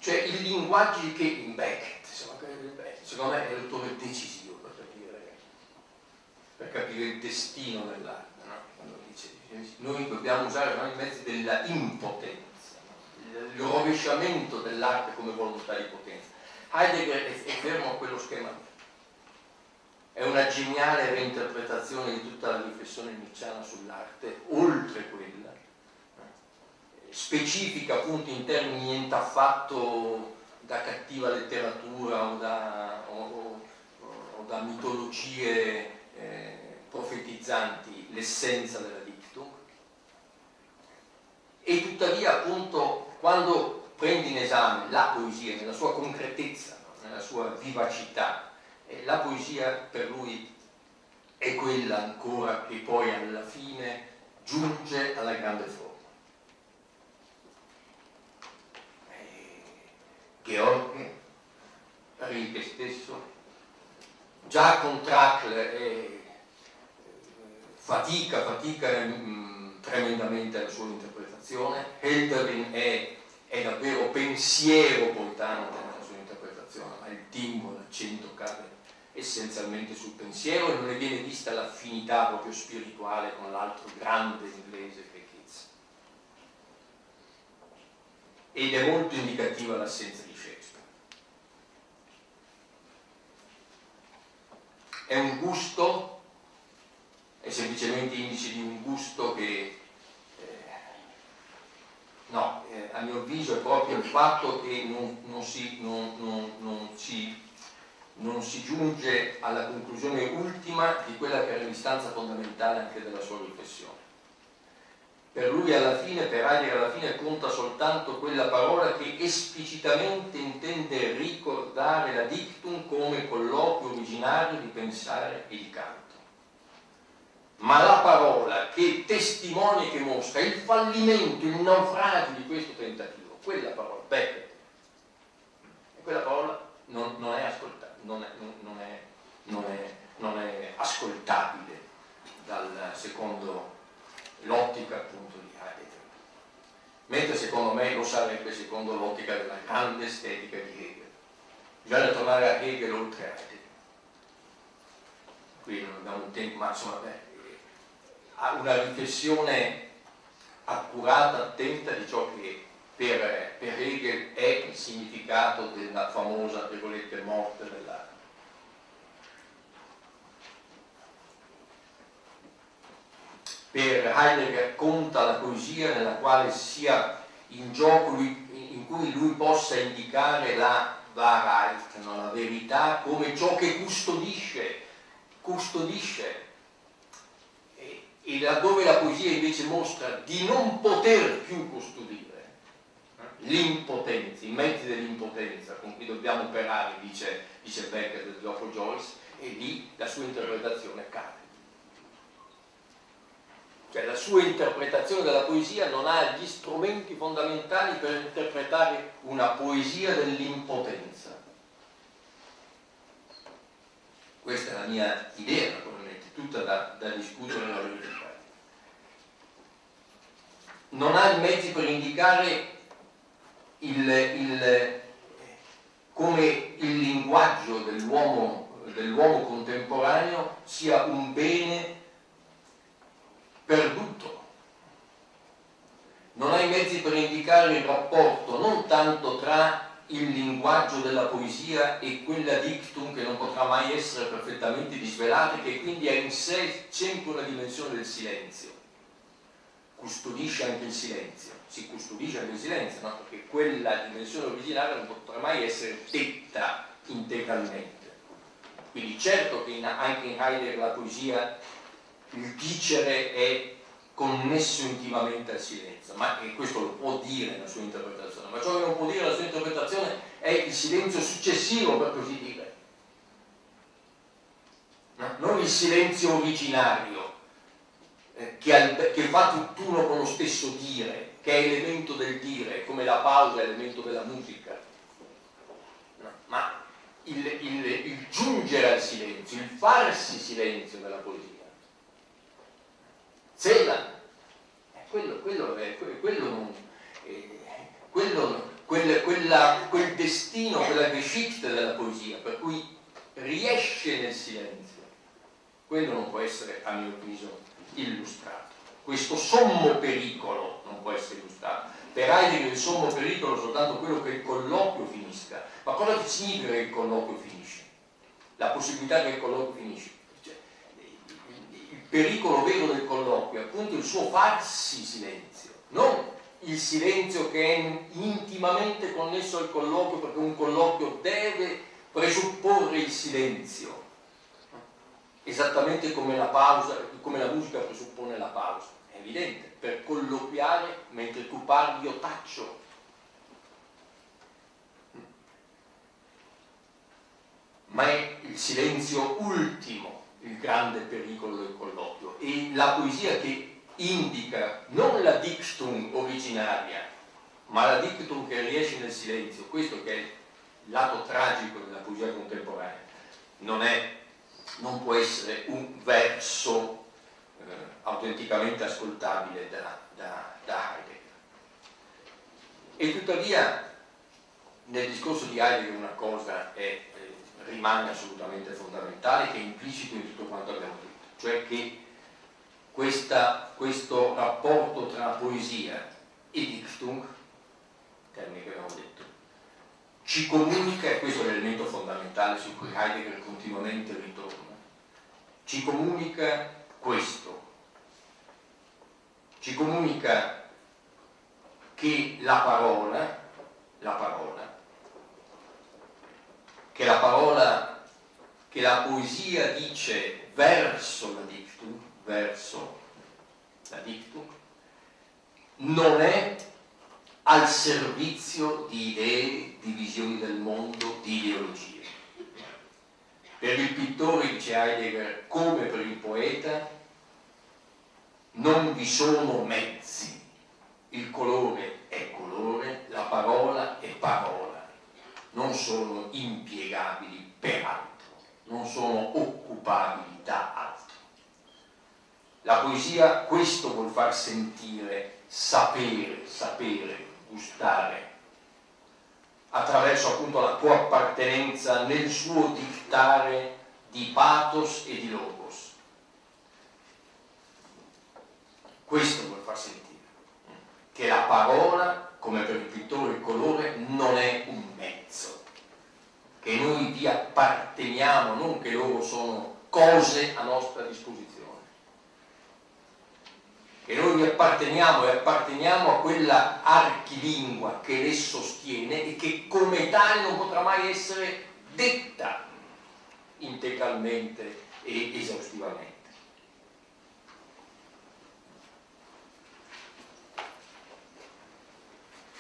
Cioè il linguaggio che in Beckett, secondo me è l'autore decisivo per capire, per capire il destino dell'arte. No? Quando dice, noi dobbiamo usare no, i mezzi della impotenza, il rovesciamento dell'arte come volontà di potenza. Heidegger è, è fermo a quello schema è una geniale reinterpretazione di tutta la riflessione iniziana sull'arte, oltre quella, specifica appunto in termini niente affatto da cattiva letteratura o da, o, o, o da mitologie eh, profetizzanti l'essenza della dictum e tuttavia appunto quando prendi in esame la poesia nella sua concretezza, nella sua vivacità, eh, la poesia per lui è quella ancora che poi alla fine giunge alla grande forma. Georg, Rilke stesso, già con Trackler eh, fatica, fatica mh, mm, tremendamente la sua interpretazione, Helderin è, è davvero pensiero portante nella sua interpretazione, ma il timbro, l'accento cade essenzialmente sul pensiero e non ne viene vista l'affinità proprio spirituale con l'altro grande inglese che è Keats. Ed è molto indicativa l'assenza di È un gusto, è semplicemente indice di un gusto che, eh, no, eh, a mio avviso è proprio il fatto che non, non, si, non, si, non si giunge alla conclusione ultima di quella che era l'istanza fondamentale anche della sua riflessione per lui alla fine, per Heidegger alla fine conta soltanto quella parola che esplicitamente intende ricordare la dictum come colloquio originario di pensare di canto. Ma la parola che testimonia e che mostra il fallimento, il naufragio di questo tentativo, quella parola, e quella parola non, non, è, non, è, non è ascoltabile dal secondo l'ottica appunto di Heidegger. Mentre secondo me lo sarebbe secondo l'ottica della grande estetica di Hegel. Bisogna tornare a Hegel oltre a Heidegger. Qui non abbiamo un tempo, ma insomma, beh, ha una riflessione accurata, attenta di ciò che per, per Hegel è il significato della famosa, virgolette, morte dell'arte per Heidegger conta la poesia nella quale sia in gioco lui, in cui lui possa indicare la Wahrheit, no? la verità, come ciò che custodisce, custodisce. E, e laddove la poesia invece mostra di non poter più custodire l'impotenza, i mezzi dell'impotenza con cui dobbiamo operare, dice, dice Becker dopo Joyce, e lì la sua interpretazione cade sua interpretazione della poesia non ha gli strumenti fondamentali per interpretare una poesia dell'impotenza. Questa è la mia idea, naturalmente, tutta da, da discutere nella verità. Non ha i mezzi per indicare il, il, come il linguaggio dell'uomo dell'uomo contemporaneo sia un bene perduto. Non ha i mezzi per indicare il rapporto non tanto tra il linguaggio della poesia e quella dictum che non potrà mai essere perfettamente disvelata, che quindi ha in sé sempre una dimensione del silenzio. Custodisce anche il silenzio, si custodisce anche il silenzio, no? perché quella dimensione originaria non potrà mai essere detta integralmente. Quindi certo che anche in Heidegger la poesia, il dicere è connesso intimamente al silenzio, ma questo lo può dire nella sua interpretazione, ma ciò che non può dire nella sua interpretazione è il silenzio successivo, per così dire. No? Non il silenzio originario, eh, che, che fa tutt'uno con lo stesso dire, che è elemento del dire, come la pausa è elemento della musica. No? Ma il, il, il giungere al silenzio, il farsi silenzio nella poesia. Celan, eh, quello, quello, è, quello, non, eh, quello quel, quella, quel destino, quella Geschichte della poesia, per cui riesce nel silenzio, quello non può essere, a mio avviso, illustrato. Questo sommo pericolo non può essere illustrato. Per Heidegger il sommo pericolo è soltanto quello che il colloquio finisca, ma cosa significa che il colloquio finisce? La possibilità che il colloquio finisce. Pericolo vero del colloquio è appunto il suo farsi silenzio, non il silenzio che è intimamente connesso al colloquio perché un colloquio deve presupporre il silenzio, esattamente come la pausa, come la musica presuppone la pausa, è evidente, per colloquiare mentre tu parli io taccio, ma è il silenzio ultimo il grande pericolo del colloquio e la poesia che indica non la dictum originaria, ma la dictum che riesce nel silenzio, questo che è il lato tragico della poesia contemporanea, non, è, non può essere un verso eh, autenticamente ascoltabile da, da, da Heidegger. E tuttavia nel discorso di Heidegger una cosa è rimane assolutamente fondamentale, che è implicito in tutto quanto abbiamo detto, cioè che questa, questo rapporto tra poesia e dictum, termine che abbiamo detto, ci comunica, e questo è l'elemento fondamentale su cui Heidegger continuamente ritorna, ci comunica questo, ci comunica che la parola, la parola che la parola, che la poesia dice verso la dictum, verso la dictum, non è al servizio di idee, di visioni del mondo, di ideologie. Per il pittore, dice Heidegger, come per il poeta, non vi sono mezzi. Il colore è colore, la parola è parola non sono impiegabili per altro, non sono occupabili da altro. La poesia questo vuol far sentire, sapere, sapere, gustare, attraverso appunto la tua appartenenza nel suo dittare di pathos e di logos. Questo vuol far sentire, che la parola come per il pittore il colore, non è un mezzo, che noi vi apparteniamo, non che loro sono cose a nostra disposizione, che noi vi apparteniamo e apparteniamo a quella archilingua che le sostiene e che come tale non potrà mai essere detta integralmente e esaustivamente.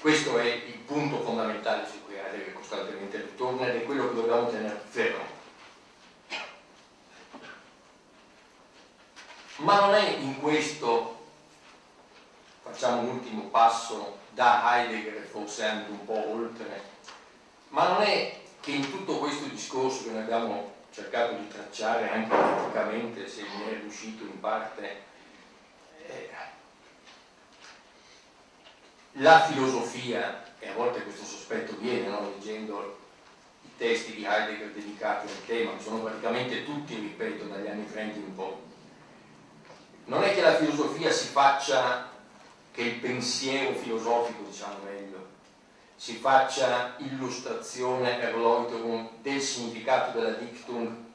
Questo è il punto fondamentale su cui Heidegger costantemente ritorna ed è quello che dobbiamo tenere fermo. Ma non è in questo facciamo un ultimo passo da Heidegger e forse anche un po' oltre, ma non è che in tutto questo discorso che noi abbiamo cercato di tracciare anche praticamente, se mi è riuscito in parte, eh, la filosofia, e a volte questo sospetto viene no, leggendo i testi di Heidegger dedicati al tema, sono praticamente tutti, ripeto, dagli anni 30 in poi, non è che la filosofia si faccia, che il pensiero filosofico, diciamo meglio, si faccia illustrazione erläuterung del significato della dictum,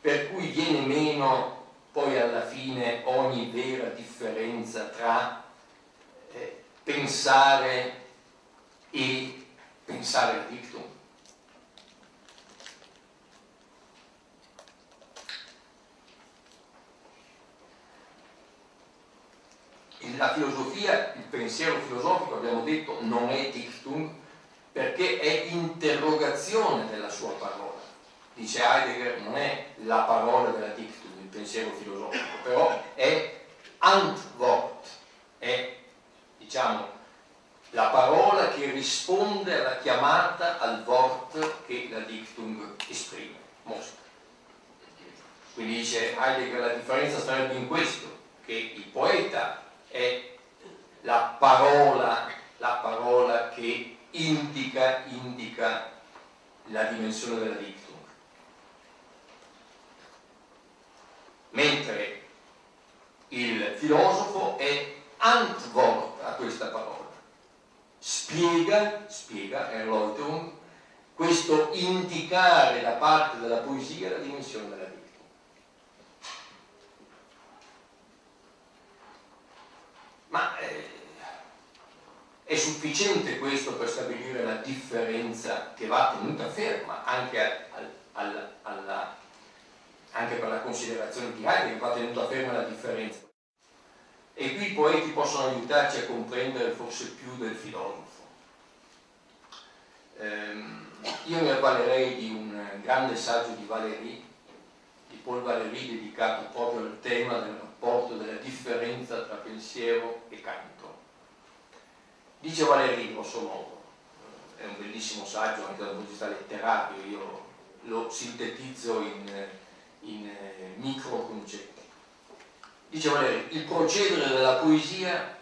per cui viene meno poi alla fine ogni vera differenza tra pensare e pensare la dictum. La filosofia, il pensiero filosofico, abbiamo detto, non è dictum perché è interrogazione della sua parola. Dice Heidegger, non è la parola della dictum, il pensiero filosofico, però è Antwort, è diciamo la parola che risponde alla chiamata al Wort che la dictum esprime, mostra. Quindi dice Heidegger la differenza sarebbe in questo, che il poeta è la parola, la parola che indica, indica la dimensione della dictum. Mentre il filosofo è antwort a questa parola. Spiega, spiega Erläuterung, questo indicare da parte della poesia la dimensione della vita. Ma eh, è sufficiente questo per stabilire la differenza che va tenuta ferma anche, al, al, alla, anche per la considerazione di Heidegger, va tenuta ferma la differenza. E qui i poeti possono aiutarci a comprendere forse più del filosofo. Ehm, io mi avvalerei di un grande saggio di Valéry, di Paul Valéry, dedicato proprio al tema del rapporto, della differenza tra pensiero e canto. Dice Valéry, grosso modo, è un bellissimo saggio anche dal punto di vista letterario, io lo sintetizzo in, in eh, micro concetti diceva lei, il procedere della poesia,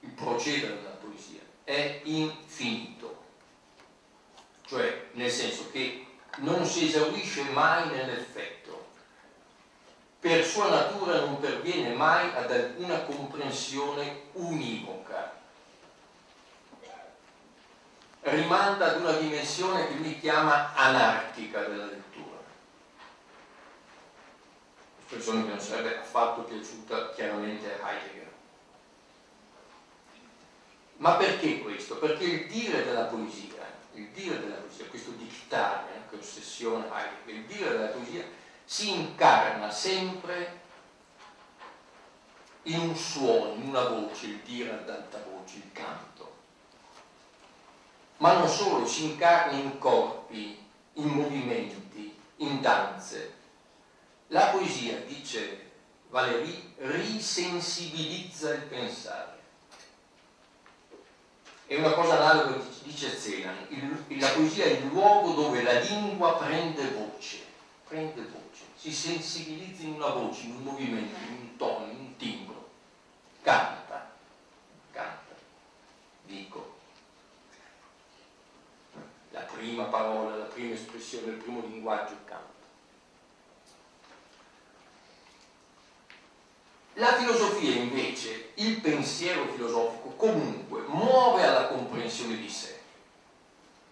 il procedere della poesia è infinito, cioè nel senso che non si esaurisce mai nell'effetto, per sua natura non perviene mai ad alcuna comprensione univoca, rimanda ad una dimensione che lui chiama anarchica della espressione che non sarebbe affatto piaciuta chiaramente a Heidegger. Ma perché questo? Perché il dire della poesia, il dire della poesia, questo dictare, eh, che ossessione Heidegger, il dire della poesia si incarna sempre in un suono, in una voce, il dire ad alta voce, il canto. Ma non solo, si incarna in corpi, in movimenti, in danze, la poesia, dice Valéry, risensibilizza il pensare. È una cosa analoga, dice Zelan, la poesia è il luogo dove la lingua prende voce, prende voce, si sensibilizza in una voce, in un movimento, in un tono, in un timbro, canta, canta, dico. La prima parola, la prima espressione, il primo linguaggio canta. La filosofia invece, il pensiero filosofico comunque muove alla comprensione di sé.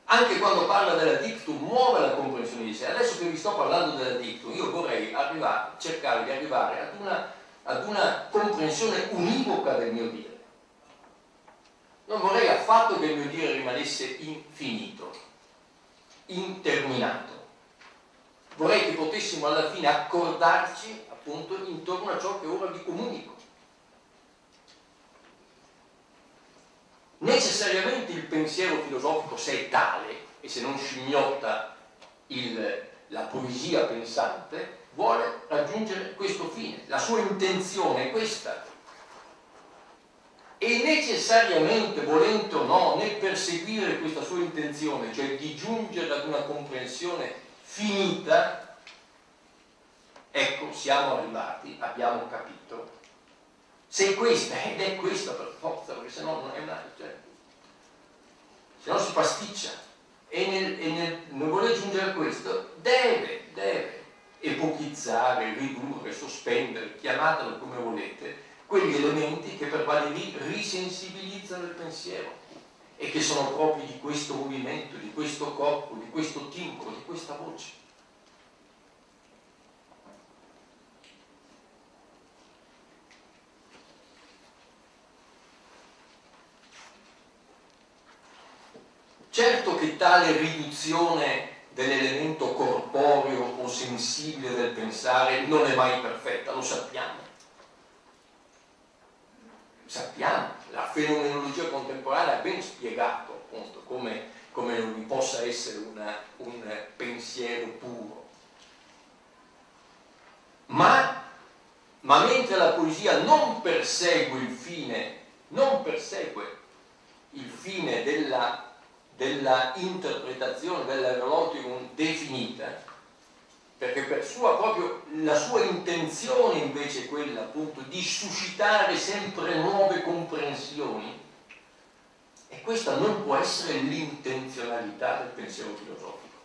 Anche quando parla della dictum muove alla comprensione di sé. Adesso che vi sto parlando della dictum, io vorrei arrivare, cercare di arrivare ad una, ad una comprensione univoca del mio dire. Non vorrei affatto che il mio dire rimanesse infinito, interminato. Vorrei che potessimo alla fine accordarci appunto intorno a ciò che ora vi comunico. Necessariamente il pensiero filosofico, se è tale e se non scimmiotta il, la poesia pensante, vuole raggiungere questo fine. La sua intenzione è questa. e necessariamente, volente o no, nel perseguire questa sua intenzione, cioè di giungere ad una comprensione finita, ecco, siamo arrivati, abbiamo capito. Se questa, ed è questa per forza, perché se no non è una... Cioè, se no si pasticcia. E nel, e nel, nel voler giungere a questo, deve, deve epochizzare, ridurre, sospendere, chiamatelo come volete, quegli elementi che per Valéry risensibilizzano il pensiero e che sono propri di questo movimento, di questo corpo, di questo timbro, di questa voce. Certo che tale riduzione dell'elemento corporeo o sensibile del pensare non è mai perfetta, lo sappiamo. Sappiamo, la fenomenologia contemporanea ha ben spiegato appunto come, come non vi possa essere una, un pensiero puro. Ma, ma mentre la poesia non persegue il fine, non persegue il fine della della interpretazione dell'aeronautico definita, perché per sua proprio la sua intenzione invece è quella appunto di suscitare sempre nuove comprensioni e questa non può essere l'intenzionalità del pensiero filosofico.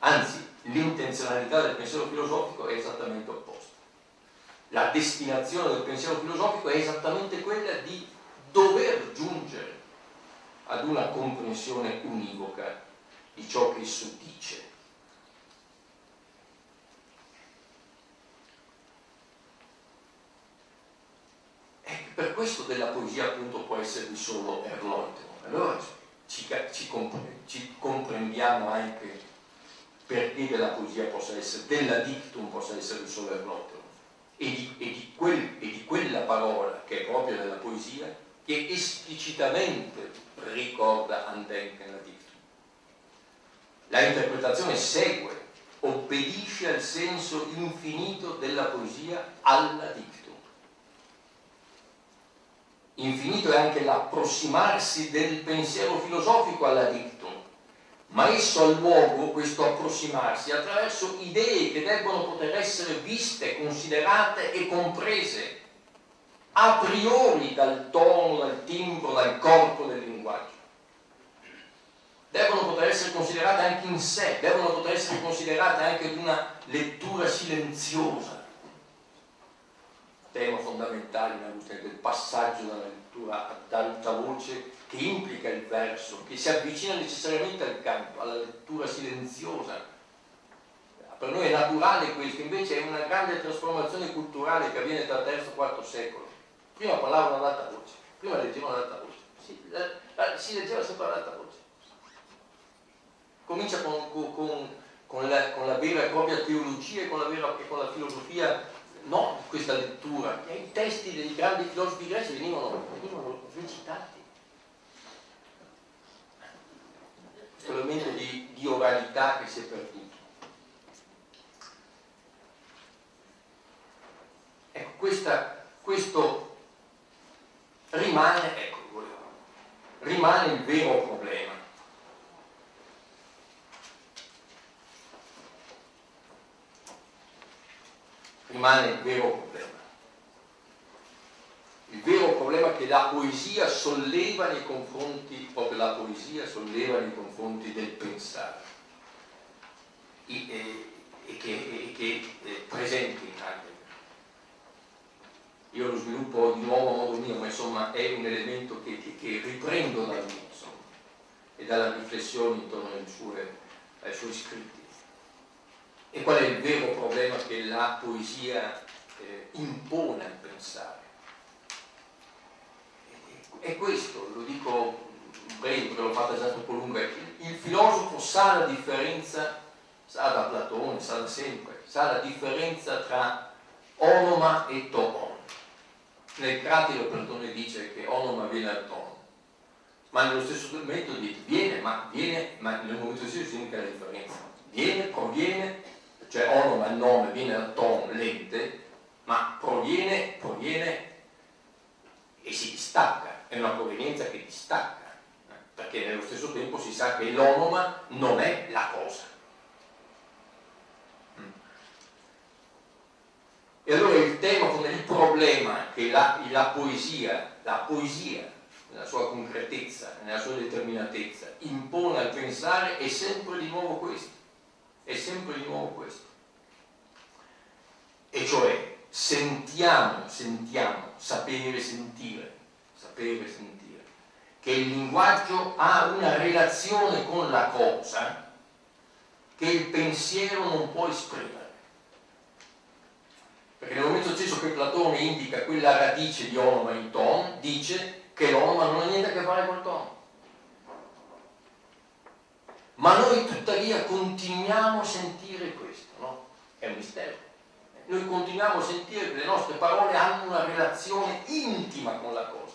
Anzi, l'intenzionalità del pensiero filosofico è esattamente opposta. La destinazione del pensiero filosofico è esattamente quella di dover giungere ad una comprensione univoca di ciò che esso dice. E per questo della poesia appunto può esservi solo Erläuterung. Allora ci, ci, ci, comprendiamo anche perché della poesia possa essere, della dictum possa essere solo Erläuterung. E di, e, di quel, e di quella parola che è propria della poesia che esplicitamente ricorda Andenken la dictum. La interpretazione segue, obbedisce al senso infinito della poesia alla dictum. Infinito è anche l'approssimarsi del pensiero filosofico alla dictum, ma esso ha luogo, questo approssimarsi, attraverso idee che debbono poter essere viste, considerate e comprese a priori dal tono, dal timbro, dal corpo del linguaggio. Devono poter essere considerate anche in sé, devono poter essere considerate anche ad una lettura silenziosa. Tema fondamentale in Agostino del passaggio dalla lettura ad alta voce che implica il verso, che si avvicina necessariamente al canto, alla lettura silenziosa. Per noi è naturale che invece è una grande trasformazione culturale che avviene tra il III e IV secolo prima parlavano ad alta voce, prima leggevano ad alta voce, si, la, la, si leggeva sempre ad alta voce. Comincia con, con, con, la, con, la, vera e propria teologia e con la, vera, e con la filosofia, no questa lettura, e i testi dei grandi filosofi greci venivano, venivano recitati. Questo elemento di, di oralità che si è perduto. Ecco, questa, questo rimane, ecco, rimane il vero problema. Rimane il vero problema. Il vero problema che la poesia solleva nei confronti, proprio la poesia solleva nei confronti del pensare e, e, e che, e che è presente in anche io lo sviluppo di nuovo a modo mio, ma insomma è un elemento che, che, che riprendo da lui insomma, e dalla riflessione intorno sue, ai suoi scritti. E qual è il vero problema che la poesia eh, impone al pensare? È questo, lo dico breve perché l'ho fatta già troppo lunga, il filosofo sa la differenza, sa da Platone, sa da sempre, sa la differenza tra onoma e toon nel Cratilo Platone dice che onoma viene al tono, ma nello stesso momento dice viene, ma viene, ma nel momento stesso si indica la differenza. Viene, proviene, cioè onoma il nome viene al tono lente, ma proviene, proviene e si distacca è una provenienza che distacca, perché nello stesso tempo si sa che l'onoma non è la cosa. E allora il tema, il problema che la, la poesia, la poesia nella sua concretezza, nella sua determinatezza, impone al pensare è sempre di nuovo questo, è sempre di nuovo questo. E cioè sentiamo, sentiamo, sapere, sentire, sapere, sentire, che il linguaggio ha una relazione con la cosa che il pensiero non può esprimere. Perché nel momento stesso che Platone indica quella radice di onoma in ton, dice che l'onoma non ha niente a che fare col tono. Ma noi tuttavia continuiamo a sentire questo, no? È un mistero. Noi continuiamo a sentire che le nostre parole hanno una relazione intima con la cosa,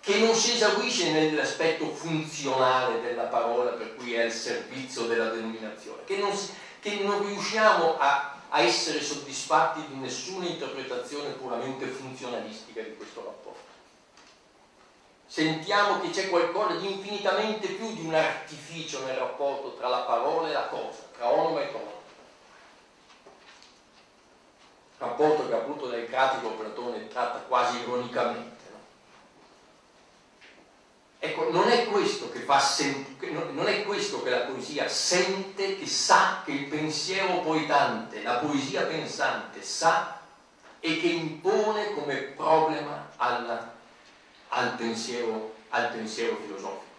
che non si esaurisce nell'aspetto funzionale della parola per cui è al servizio della denominazione, che non, si, che non riusciamo a a essere soddisfatti di nessuna interpretazione puramente funzionalistica di questo rapporto. Sentiamo che c'è qualcosa di infinitamente più di un artificio nel rapporto tra la parola e la cosa, tra onoma e tono. Rapporto che appunto nel cratico Platone tratta quasi ironicamente Ecco, non è questo che fa sentire, non è questo che la poesia sente, che sa che il pensiero poetante, la poesia pensante sa e che impone come problema alla, al, pensiero, al pensiero filosofico.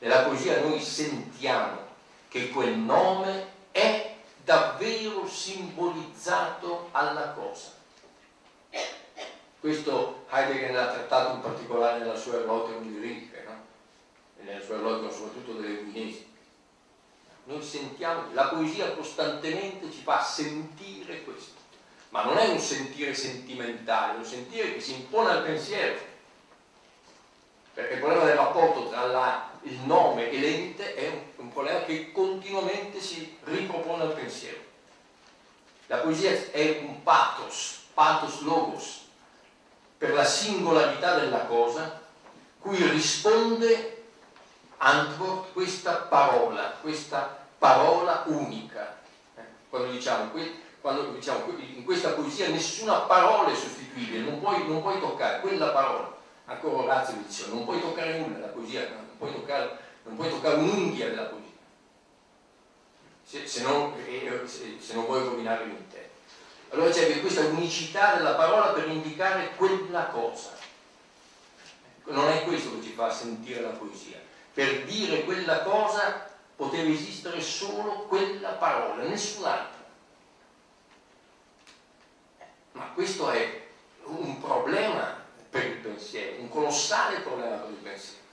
Nella poesia noi sentiamo che quel nome è davvero simbolizzato alla cosa questo Heidegger l'ha trattato in particolare nella sua Erläuterung lyrica, no? e nella sua Erläuterung soprattutto delle Udinesi. Noi sentiamo, la poesia costantemente ci fa sentire questo, ma non è un sentire sentimentale, è un sentire che si impone al pensiero. Perché il problema del rapporto tra la, il nome e l'ente è un, un problema che continuamente si ripropone al pensiero. La poesia è un pathos, pathos logos, per la singolarità della cosa, cui risponde Antwort questa parola, questa parola unica. Eh, quando diciamo, quando diciamo in questa poesia nessuna parola è sostituibile, non puoi, non puoi toccare quella parola. Ancora Orazio diceva, non puoi toccare nulla della poesia, non puoi toccare, non puoi toccare un'unghia della poesia. Se, se, non, eh, se, se non vuoi rovinare l'intero. Allora c'è questa unicità della parola per indicare quella cosa. Non è questo che ci fa sentire la poesia. Per dire quella cosa poteva esistere solo quella parola, nessun'altra. Ma questo è un problema per il pensiero, un colossale problema per il pensiero.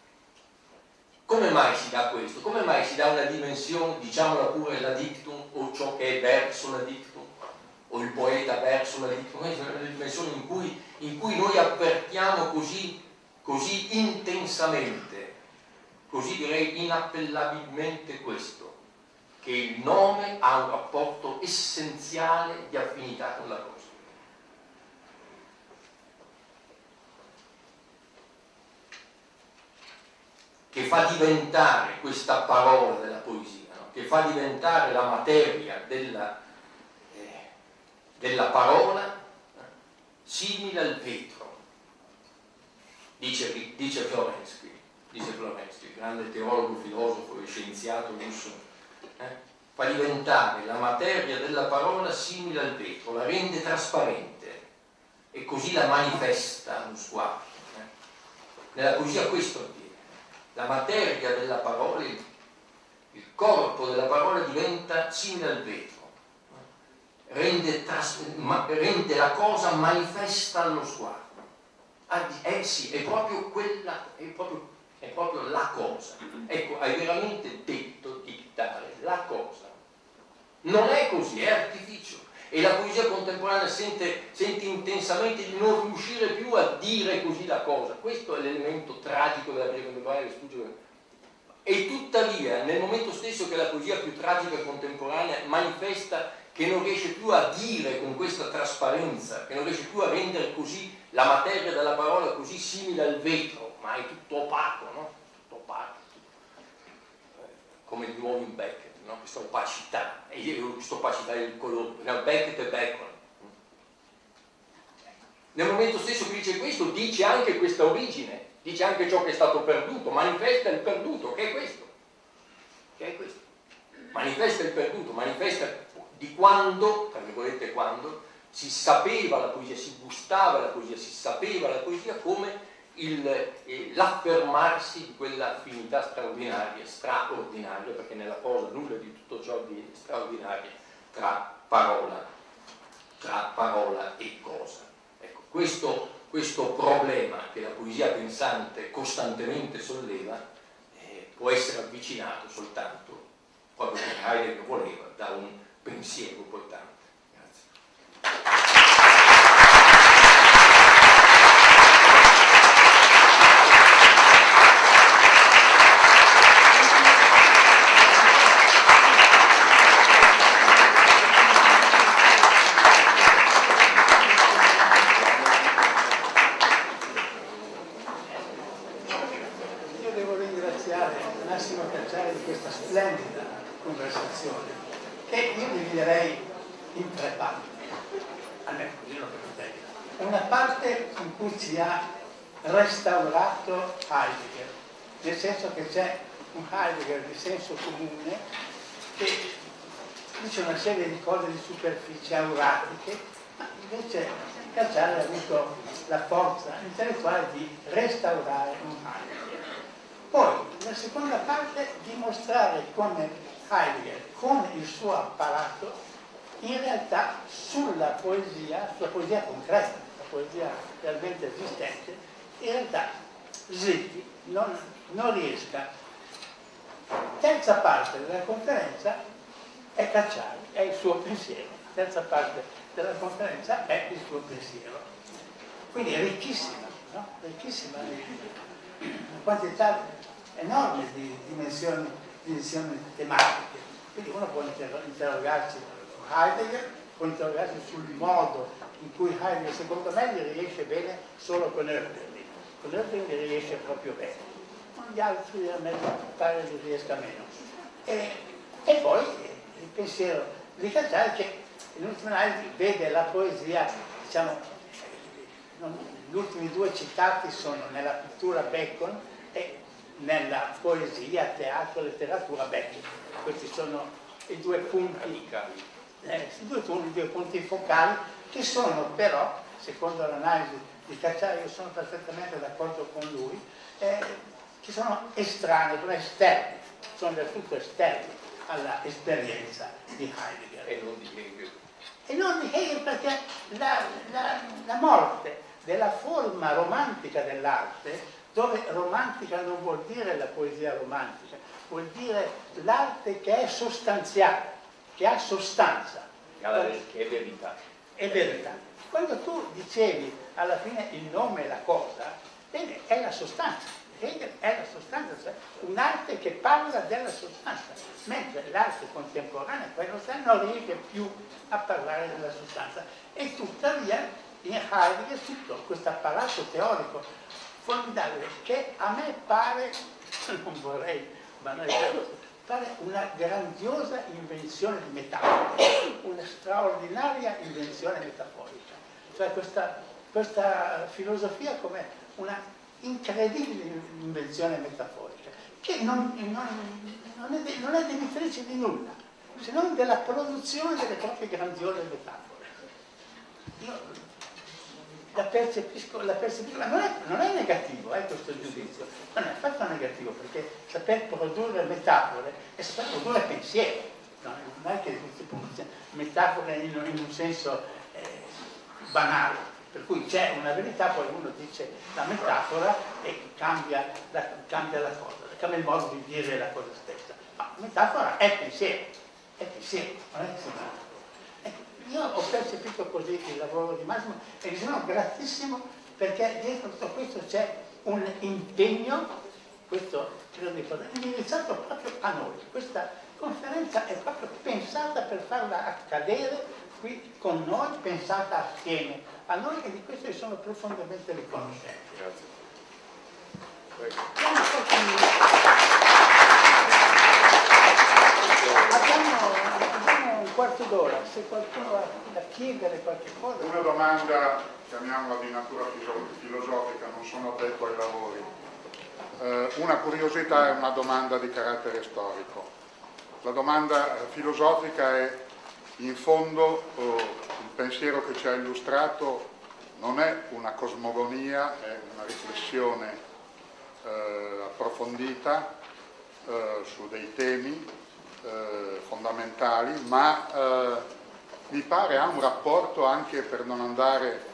Come mai si dà questo? Come mai si dà una dimensione, diciamola pure, la dictum o ciò che è verso la dictum? O il poeta verso la dimensione in cui, in cui noi avvertiamo così, così intensamente, così direi inappellabilmente questo, che il nome ha un rapporto essenziale di affinità con la cosa. che fa diventare questa parola della poesia, no? che fa diventare la materia della della parola simile al vetro, dice, dice Florensky, dice Florensky, grande teologo, filosofo e scienziato russo, eh? fa diventare la materia della parola simile al vetro, la rende trasparente e così la manifesta allo sguardo. Eh? Nella poesia questo avviene, la materia della parola, il corpo della parola diventa simile al vetro rende, rende la cosa manifesta allo sguardo. Ah, eh sì, è proprio quella, è proprio, è proprio la cosa. Ecco, hai veramente detto dittare la cosa. Non è così, è artificio. E la poesia contemporanea sente, sente, intensamente di non riuscire più a dire così la cosa. Questo è l'elemento tragico della poesia contemporanea che sfugge. E tuttavia, nel momento stesso che la poesia più tragica contemporanea manifesta che non riesce più a dire con questa trasparenza, che non riesce più a rendere così la materia della parola così simile al vetro, ma è tutto opaco, no? Tutto opaco. Come di nuovo in Beckett, no? questa opacità, e io questa opacità del colore, Beckett e Bacon. Nel momento stesso che dice questo, dice anche questa origine, dice anche ciò che è stato perduto, manifesta il perduto, che è questo. Che è questo. Manifesta il perduto, manifesta di quando, tra virgolette quando, si sapeva la poesia, si gustava la poesia, si sapeva la poesia come eh, l'affermarsi di quella affinità straordinaria, straordinaria, perché nella cosa nulla di tutto ciò di straordinario tra parola, tra parola e cosa. Ecco, questo, questo problema che la poesia pensante costantemente solleva eh, può essere avvicinato soltanto, proprio come Heidegger voleva, da un pensiero portante. Nel senso che c'è un Heidegger di senso comune che dice una serie di cose di superficie auratiche, ma invece Cacciari ha avuto la forza intellettuale di restaurare un Heidegger. Poi, la seconda parte, dimostrare come Heidegger, con il suo apparato, in realtà sulla poesia, sulla poesia concreta, la poesia realmente esistente, in realtà Zwicky non, non riesca. Terza parte della conferenza è Cacciari, è il suo pensiero. Terza parte della conferenza è il suo pensiero. Quindi è ricchissima, no? ricchissima di una quantità enorme di dimensioni, dimensioni tematiche. Quindi uno può interrogarsi su Heidegger, può interrogarsi sul modo in cui Heidegger secondo me riesce bene solo con Herder con Oettinger riesce proprio bene, con gli altri a me pare che riesca meno. E, e poi il pensiero di Cacciari che in ultima analisi vede la poesia, diciamo, gli ultimi due citati sono nella pittura Bacon e nella poesia, teatro, letteratura Bacon. Questi sono i due punti, eh, i due, i due punti focali che sono però, secondo l'analisi di Cacciari, io sono perfettamente d'accordo con lui, eh, che sono estranei, sono esterni, sono del tutto esterni all'esperienza di Heidegger. E non di Hegel. E non di Hegel perché la, la, la morte della forma romantica dell'arte, dove romantica non vuol dire la poesia romantica, vuol dire l'arte che è sostanziale, che ha sostanza. Che è verità. È verità. Quando tu dicevi alla fine il nome è la cosa, bene, è la sostanza. Hegel è la sostanza, cioè un'arte che parla della sostanza, mentre l'arte contemporanea, quella non riesce più a parlare della sostanza. E tuttavia in Heidegger tutto questo apparato teorico formidabile che a me pare, non vorrei banalizzare, pare una grandiosa invenzione di metafora, una straordinaria invenzione metaforica. Cioè questa questa filosofia come una incredibile invenzione metaforica, che non, non, non, è, non è demitrice di nulla, se non della produzione delle proprie grandiose metafore. Io la percepisco, la percepisco ma non è, non è negativo eh, questo giudizio, non è affatto negativo, perché saper produrre metafore è saper produrre pensiero, no? non è che si produce metafore in, in un senso eh, banale per cui c'è una verità, poi uno dice la metafora e cambia la, cambia la cosa, cambia il modo di dire la cosa stessa. Ma metafora è pensiero, è pensiero, non è sembrato. Ecco, io ho percepito così il lavoro di Massimo e mi sono gratissimo perché dietro tutto questo c'è un impegno, questo credo di poter, indirizzato proprio a noi. Questa, conferenza è proprio pensata per farla accadere qui con noi, pensata assieme a noi e di questo sono profondamente riconoscente. Grazie. Abbiamo, abbiamo un quarto d'ora, se qualcuno ha da chiedere qualche cosa. Una domanda, chiamiamola di natura filosofica, non sono addetto ai lavori. Eh, una curiosità e una domanda di carattere storico. La domanda filosofica è, in fondo, oh, il pensiero che ci ha illustrato non è una cosmogonia, è una riflessione eh, approfondita eh, su dei temi eh, fondamentali, ma eh, mi pare ha un rapporto anche per non andare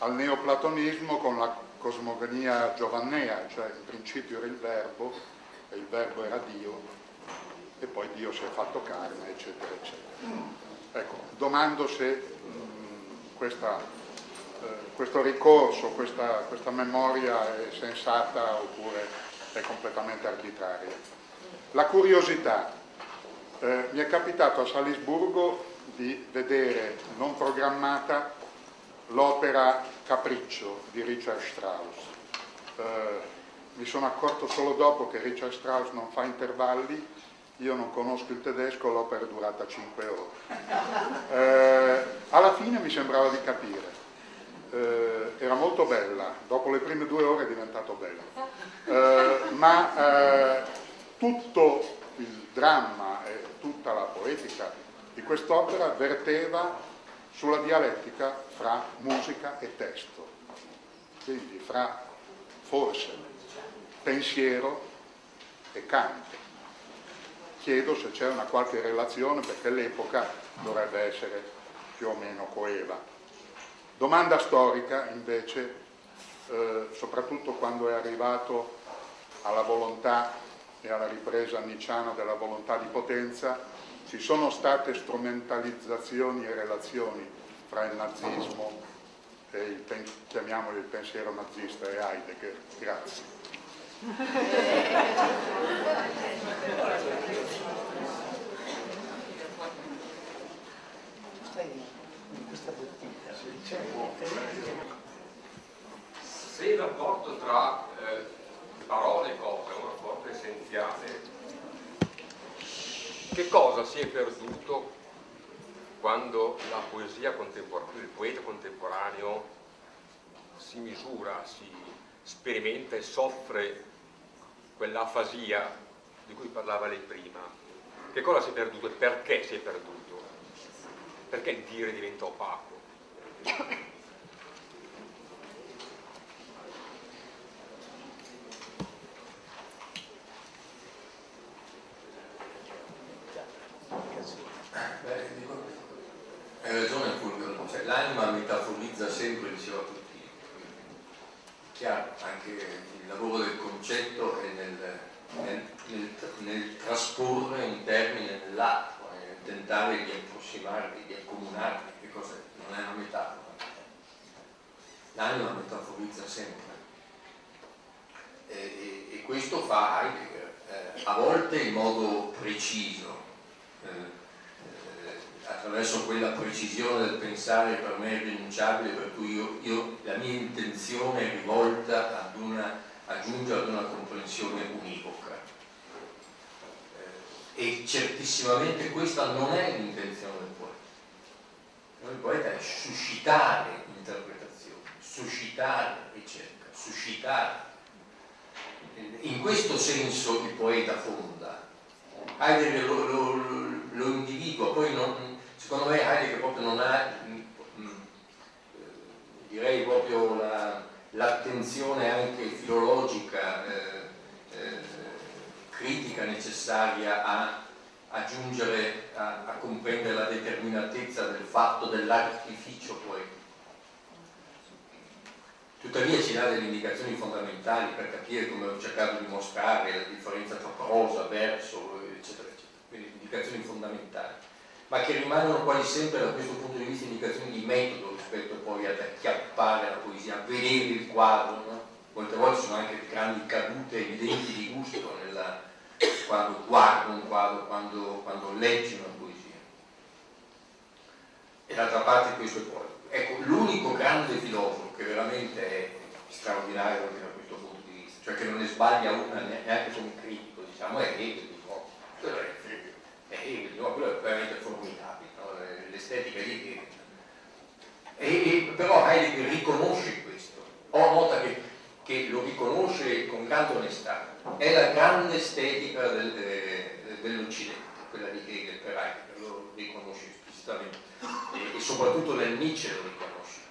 al neoplatonismo con la cosmogonia giovannea, cioè in principio era il verbo e il verbo era Dio e poi Dio si è fatto carne, eccetera, eccetera. Ecco, domando se mh, questa, eh, questo ricorso, questa, questa memoria è sensata oppure è completamente arbitraria. La curiosità. Eh, mi è capitato a Salisburgo di vedere non programmata l'opera Capriccio di Richard Strauss. Eh, mi sono accorto solo dopo che Richard Strauss non fa intervalli, io non conosco il tedesco, l'opera è durata 5 ore. Eh, alla fine mi sembrava di capire. Eh, era molto bella, dopo le prime due ore è diventato bello. Eh, ma eh, tutto il dramma e tutta la poetica di quest'opera verteva sulla dialettica fra musica e testo, quindi fra forse pensiero e canto. Chiedo se c'è una qualche relazione perché l'epoca dovrebbe essere più o meno coeva. Domanda storica invece, eh, soprattutto quando è arrivato alla volontà e alla ripresa nicciana della volontà di potenza, ci sono state strumentalizzazioni e relazioni fra il nazismo e il, chiamiamolo il pensiero nazista e Heidegger. Grazie. Se il rapporto tra eh, parole e cose è un rapporto essenziale, che cosa si è perduto quando la poesia contemporanea, il poeta contemporaneo si misura, si sperimenta e soffre quell'afasia di cui parlava lei prima? Che cosa si è perduto e perché si è perduto? Perché il dire diventa opaco? Hai ragione Fulvio, cioè, l'anima metaforizza sempre, diceva tutti. Chiaro, anche il lavoro del concetto è nel, nel, nel, nel trasporre un termine nell'altro, nel tentare di approssimarli, di accomunarli, che cos'è? Non è una metafora. L'anima metaforizza sempre. E, e, e questo fa Heidegger, eh, a volte in modo preciso. Eh, attraverso quella precisione del pensare per me irrinunciabile, per cui io, io, la mia intenzione è rivolta ad una, a giungere ad una comprensione univoca. Eh, e certissimamente questa non è l'intenzione del poeta. Il poeta è suscitare interpretazione, suscitare ricerca, suscitare. In questo senso il poeta fonda. Heidegger lo, lo, lo individua, poi non, secondo me Heidegger proprio non ha mm, mm, direi proprio l'attenzione la, anche filologica eh, eh, critica necessaria a aggiungere, a, a, comprendere la determinatezza del fatto dell'artificio poetico. Tuttavia ci dà delle indicazioni fondamentali per capire come ho cercato di mostrare la differenza tra prosa, verso, eccetera, eccetera. Quindi indicazioni fondamentali ma che rimangono quasi sempre da questo punto di vista indicazioni di metodo rispetto poi ad acchiappare la poesia, a vedere il quadro. No? Molte volte sono anche grandi cadute evidenti di gusto nella, quando guardo un quadro, quando, quando leggi una poesia. E d'altra parte questo è poi. Ecco, l'unico grande filosofo che veramente è straordinario da questo punto di vista, cioè che non ne sbaglia una neanche come critico, diciamo, è Hegel di. Quello è, Hegel di quello è veramente formidabile, no? l'estetica di Hegel. E, e, però Heidegger riconosce questo, o nota che, che, lo riconosce con grande onestà, è la grande estetica del, eh, dell'Occidente, quella di Hegel per Heidegger, lo riconosce esplicitamente, e, e soprattutto nel Nietzsche lo riconosce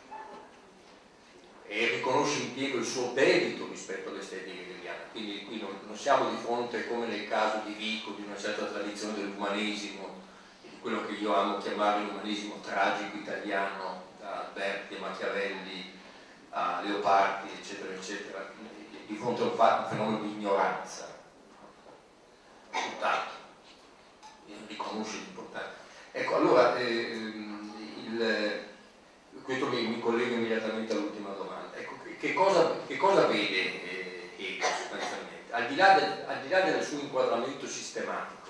e riconosce in pieno il suo debito rispetto all'estetica hegeliana. Quindi qui non, non, siamo di fronte, come nel caso di Vico, di una certa tradizione dell'umanesimo, quello che io amo chiamare l'umanesimo tragico italiano, da Alberti a Machiavelli a Leopardi, eccetera, eccetera, di fronte a un, fenomeno di ignoranza. Tutt'altro. Riconosce l'importanza. Ecco, allora, eh, il, questo mi, mi collega immediatamente all'ultima domanda. Ecco, che, cosa, che cosa vede eh, Hegel sostanzialmente? Al di, là del, al di là del suo inquadramento sistematico,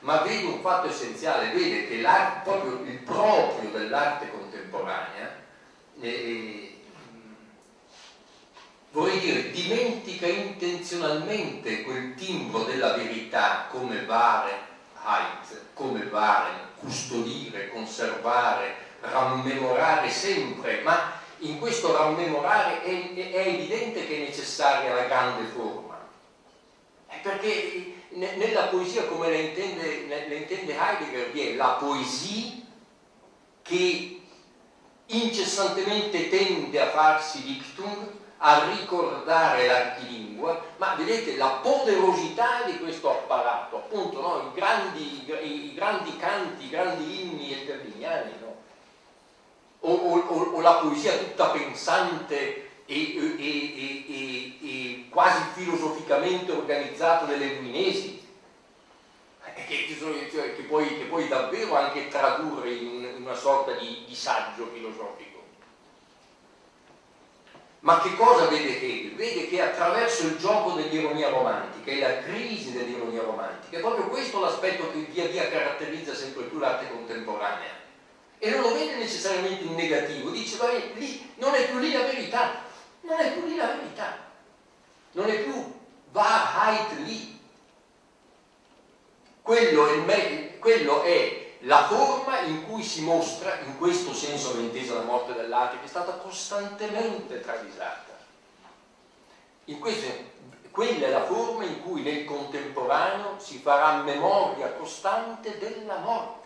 ma vede un fatto essenziale, vede che proprio il proprio dell'arte contemporanea, eh, vorrei dire, dimentica intenzionalmente quel timbro della verità come vare Haidt, come vare, custodire, conservare, rammemorare sempre, ma in questo rammemorare è, è evidente che è necessaria la grande forma. È perché nella poesia, come la intende, la intende Heidegger, vi è la poesia che incessantemente tende a farsi dictum, a ricordare l'archilingua, ma vedete la poderosità di questo apparato, appunto no? I, grandi, i, i, grandi, canti, i grandi inni esterliniani, no? o, o, o, la poesia tutta pensante e, e, e, quasi filosoficamente organizzata delle Luminesi, eh, che, che, puoi, che, puoi, davvero anche tradurre in una sorta di, di saggio filosofico. Ma che cosa vede Hegel? Vede che attraverso il gioco dell'ironia romantica e la crisi dell'ironia romantica, è proprio questo l'aspetto che via via caratterizza sempre più l'arte contemporanea e non lo vede necessariamente in negativo, dice vai, lì non è più lì la verità, non è più lì la verità, non è più Wahrheit lì. Quello è, quello è la forma in cui si mostra, in questo senso intesa la morte dell'arte, che è stata costantemente travisata. Questo, quella è la forma in cui nel contemporaneo si farà memoria costante della morte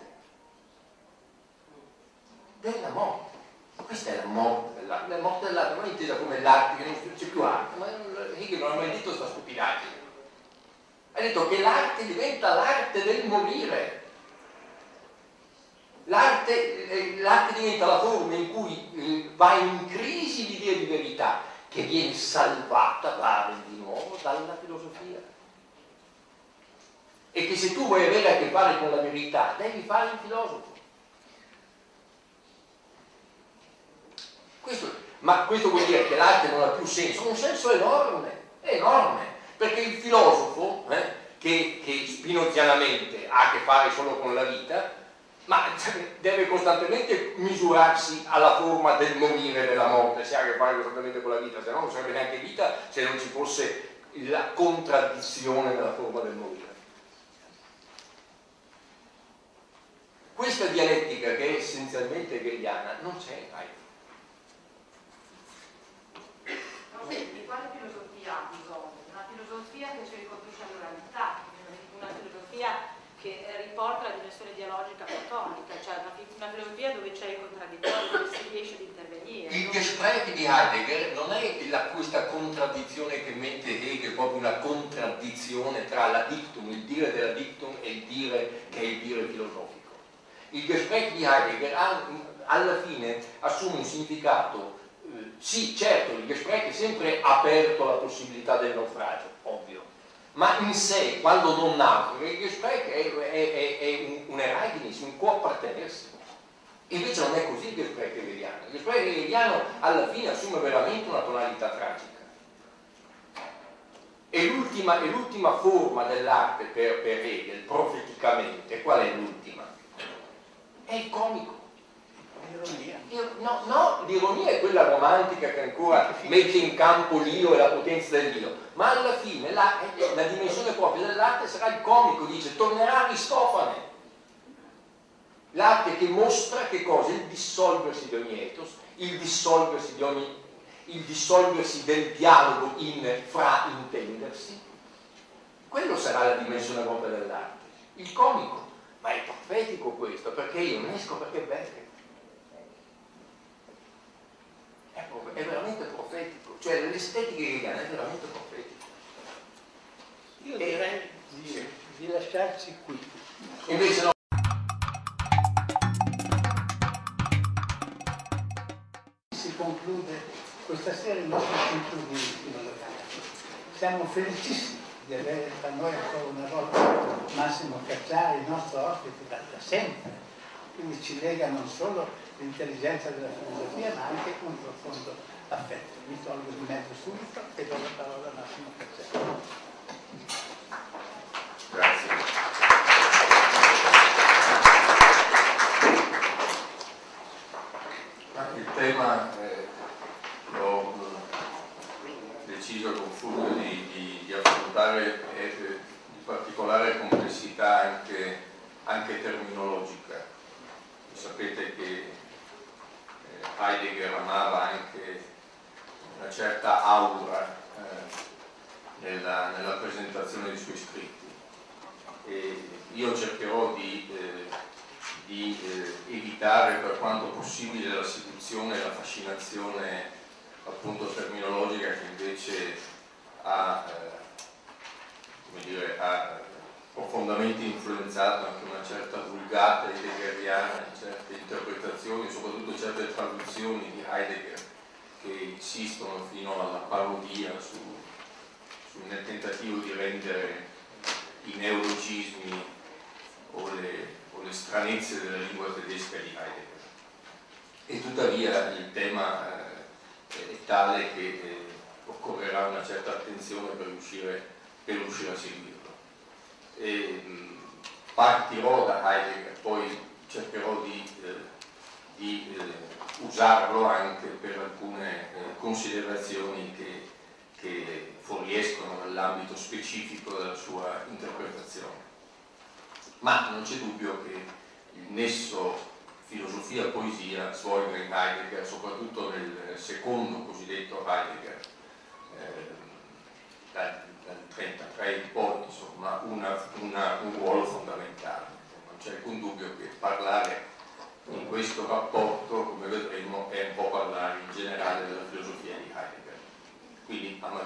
della morte. Questa è la morte dell'arte, la morte dell'arte non è intesa come l'arte che non c'è più arte, ma Hegel non ha mai detto questa stupidaggine. Ha detto che l'arte diventa l'arte del morire. L'arte, eh, l'arte diventa la forma in cui eh, va in crisi l'idea di verità, che viene salvata, pare di nuovo, dalla filosofia. E che se tu vuoi avere a che fare con la verità, devi fare il filosofo. Questo, ma questo vuol dire che l'arte non ha più senso, un senso enorme, enorme, perché il filosofo, eh, che, che spinozianamente ha a che fare solo con la vita, ma deve costantemente misurarsi alla forma del morire della morte, se ha a che fare costantemente con la vita, se no non sarebbe neanche vita se non ci fosse la contraddizione della forma del morire. Questa dialettica che è essenzialmente hegeliana non c'è in Heidegger. di quale filosofia ha bisogno? Una filosofia che ci riconduce all'oralità, una filosofia che riporta la dimensione dialogica platonica, cioè una, una filosofia dove c'è il contraddittorio, dove si riesce ad intervenire. Il Gespräch di Heidegger non è la, questa contraddizione che mette Hegel, proprio una contraddizione tra la dictum, il dire della dictum e il dire che è il dire filosofico. Il Gespräch di Heidegger alla fine assume un significato sì, certo, il Gespräch è sempre aperto alla possibilità del naufragio, ovvio, ma in sé, quando non naufraga, il Gespräch è, è, è, un, un Ereignis, un può appartenersi. Invece non è così il Gespräch hegeliano. Il Gespräch hegeliano alla fine assume veramente una tonalità tragica. E l'ultima, e l'ultima forma dell'arte per, per Hegel, profeticamente, qual è l'ultima? È il comico. L'ironia. No, no, l'ironia è quella romantica che ancora mette in campo l'io e la potenza dell'io, ma alla fine la, la dimensione propria dell'arte sarà il comico, dice, tornerà Aristofane. L'arte che mostra che cosa? Il dissolversi di ogni ethos, il dissolversi, di ogni, il dissolversi del dialogo in fraintendersi. Quello sarà la dimensione propria dell'arte. Il comico. Ma è profetico questo, perché io ne esco perché è bello. È, prof- è veramente profetico, cioè l'estetica hegeliana è veramente profetica. Io direi di, di lasciarci qui. Invece no, Si conclude questa sera il nostro ciclo di filosofia. Siamo felicissimi di avere tra noi ancora una volta Massimo Cacciari, il nostro ospite da, da sempre. Quindi ci lega non solo l'intelligenza della filosofia ma anche un profondo Mi tolgo di mezzo subito e do la parola a Massimo Cacciari.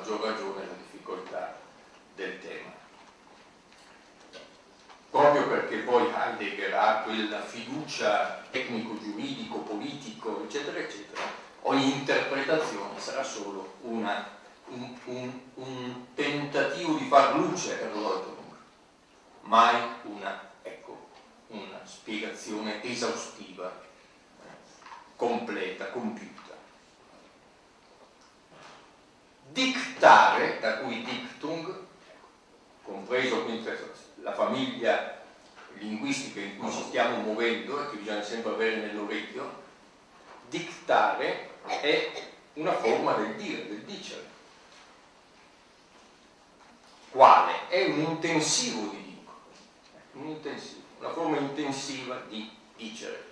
Maggior ragione la difficoltà del tema. Proprio perché poi Heidegger ha quella fiducia tecnico-giuridico, politico, eccetera, eccetera, ogni interpretazione sarà solo una- un, un- un tentativo di far luce a Reuterswald, mai una, ecco, una spiegazione esaustiva, eh, completa, compiuta. Dictare, da cui dictung, compreso quindi la famiglia linguistica in cui ci stiamo muovendo e che bisogna sempre avere nell'orecchio, dictare è una forma del dire, del dicere. Quale? È un intensivo di dico, un intensivo, una forma intensiva di dicere.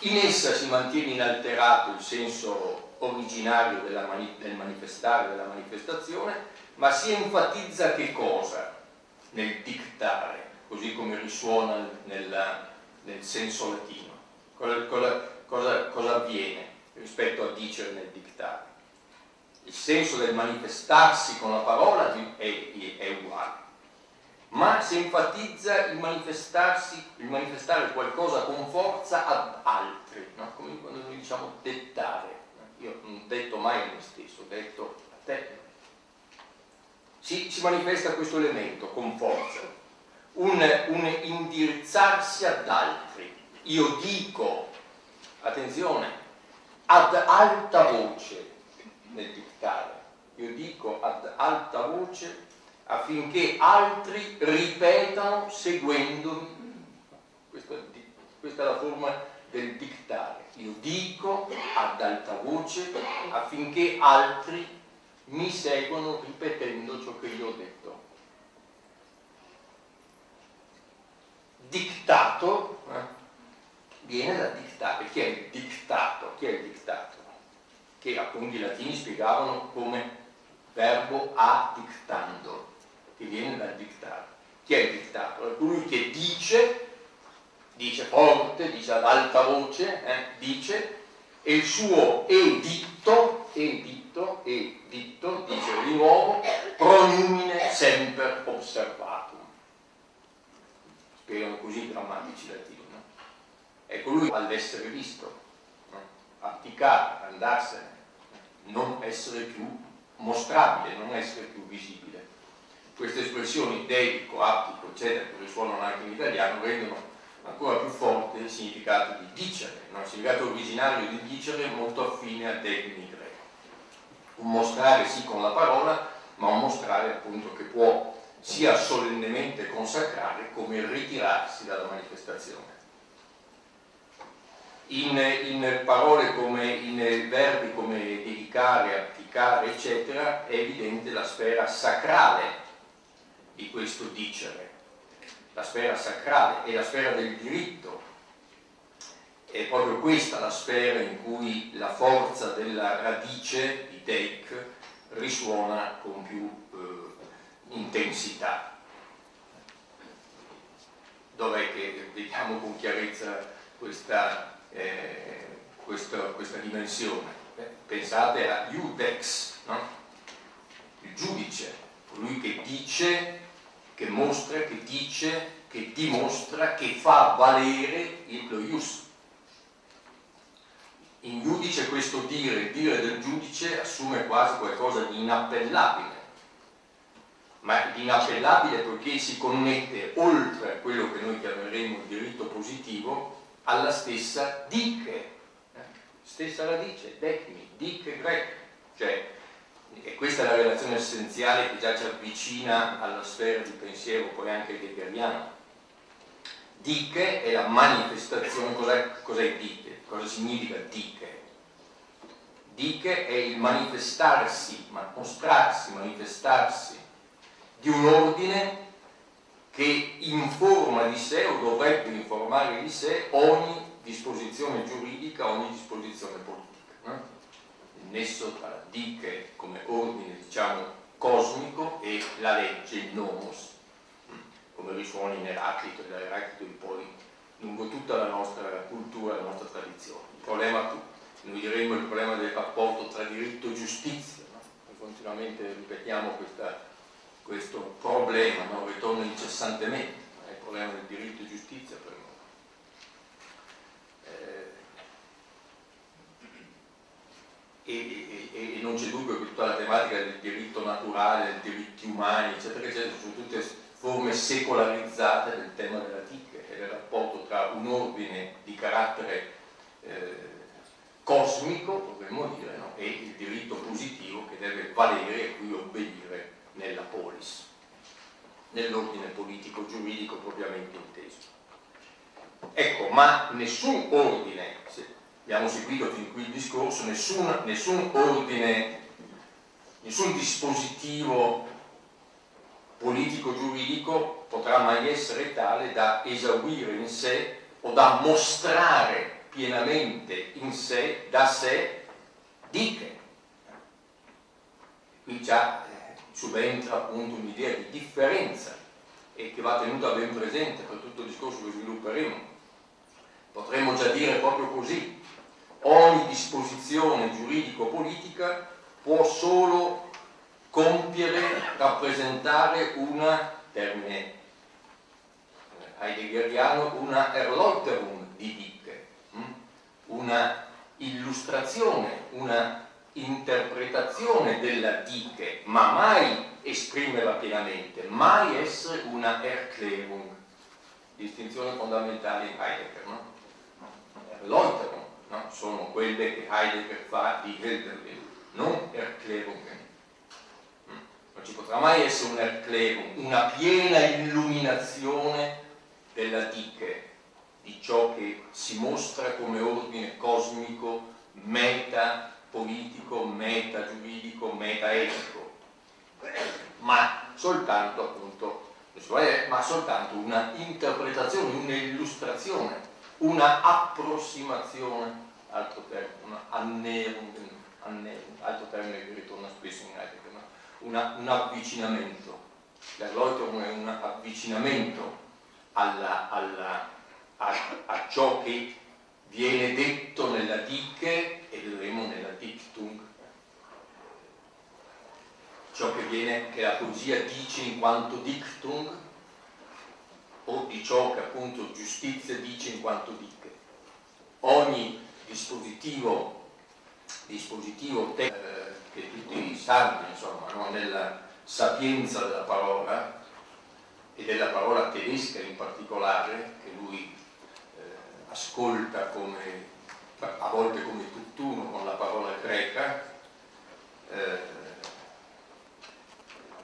In essa si mantiene inalterato il senso originario della mani- del manifestare, della manifestazione, ma si enfatizza che cosa nel dictare, così come risuona nella- nel senso latino? Cosa, cosa- cosa- cosa avviene rispetto a dicere nel dictare? Il senso del manifestarsi con la parola è, è uguale, ma si enfatizza il manifestarsi, il manifestare qualcosa con forza ad altri, no? come quando noi diciamo dettare. Io non detto mai a me stesso, detto a te. Si, si manifesta questo elemento con forza, un, un indirizzarsi ad altri. Io dico, attenzione, ad alta voce nel dictare. Io dico ad alta voce affinché altri ripetano seguendomi. Questa, questa è la forma del dictare. Io dico ad alta voce affinché altri mi seguano ripetendo ciò che io ho detto. Dictato eh, viene da dictare. Chi è il dictato? Chi è il dictato? Che appunto i latini spiegavano come verbo a dictando, che viene dal dictare. Chi è il dictato? È colui che dice dice forte, dice ad alta voce, eh, dice, e il suo editto, editto, editto, dice di nuovo, pronumine sempre osservatum. Spiegano così i grammatici latini. No? Ecco lui all'essere visto, no? abdicare, andarsene, non essere più mostrabile, non essere più visibile. Queste espressioni dedico, aptico, eccetera, che risuonano anche in italiano, rendono ancora più forte il significato di dicere, no? il significato originario di dicere molto affine al termine greco. Un mostrare sì con la parola, ma un mostrare appunto che può sia solennemente consacrare come ritirarsi dalla manifestazione. In, in, parole come, in verbi come dedicare, applicare, eccetera, è evidente la sfera sacrale di questo dicere la sfera sacrale e la sfera del diritto. È proprio questa la sfera in cui la forza della radice di Deik risuona con più eh, intensità. Dov'è che vediamo con chiarezza questa, eh, questa, questa dimensione? Beh, pensate a Judex, no? il giudice, colui che dice che mostra, che dice, che dimostra, che fa valere il ius. In giudice questo dire, il dire del giudice assume quasi qualcosa di inappellabile, ma di inappellabile perché si connette oltre a quello che noi chiameremo il diritto positivo alla stessa diche, eh? stessa radice, decmi, diche greca, cioè e questa è la relazione essenziale che già ci avvicina alla sfera di pensiero, poi anche hegeliano. Diche è la manifestazione, cos'è, cos'è Diche? Cosa significa Diche? Diche è il manifestarsi, mostrarsi, manifestarsi di un ordine che informa di sé o dovrebbe informare di sé ogni disposizione giuridica, ogni disposizione politica nesso tra Diche come ordine diciamo cosmico e la legge, il nomos, mm, come risuona in Eraclito e da Eraclito in poi lungo tutta la nostra cultura, la nostra tradizione. Il problema, noi diremmo il problema del rapporto tra diritto e giustizia, no? continuamente ripetiamo questa, questo problema, no? ritorna incessantemente, il problema del diritto e giustizia per. Eh, e, e, e non c'è dubbio che tutta la tematica del diritto naturale, dei diritti umani, eccetera, eccetera, sono tutte forme secolarizzate del tema della ticche e del rapporto tra un ordine di carattere eh, cosmico, potremmo dire, no? e il diritto positivo che deve valere e cui obbedire nella polis, nell'ordine politico-giuridico propriamente inteso. Ecco, ma nessun ordine, abbiamo seguito fin qui il discorso, nessun, nessun ordine, nessun dispositivo politico-giuridico potrà mai essere tale da esaurire in sé o da mostrare pienamente in sé, da sé, diche. Qui già eh, subentra appunto un'idea di differenza e che va tenuta ben presente per tutto il discorso che svilupperemo. Potremmo già dire proprio così, ogni disposizione giuridico-politica può solo compiere, rappresentare una, termine eh, heideggeriano, una erläuterung di Dicke, hm? una illustrazione, una interpretazione della Dicke, ma mai esprimerla pienamente, mai essere una Erklärung, distinzione fondamentale in Heidegger, no? Erläuterung no? sono quelle che Heidegger fa di Hölderlin, non Erklärungen. mai essere un erclerum, una piena illuminazione della diche, di ciò che si mostra come ordine cosmico, meta politico, meta giuridico, meta etico, ma soltanto appunto, ma soltanto una interpretazione, un'illustrazione, una approssimazione, altro termine, una annäherung, altro termine che ritorna spesso in Heidegger, una, un avvicinamento. L'Erläuterung è un avvicinamento alla, alla, a, a, ciò che viene detto nella Dicke e vedremo nella Dictung. Ciò che, viene, che la poesia dice in quanto Dictung o di ciò che appunto giustizia dice in quanto Dicke. Ogni dispositivo, dispositivo eh, che tutti sanno, insomma, no? nella sapienza della parola e della parola tedesca in particolare, che lui eh, ascolta come, a volte come tutt'uno con la parola greca, eh,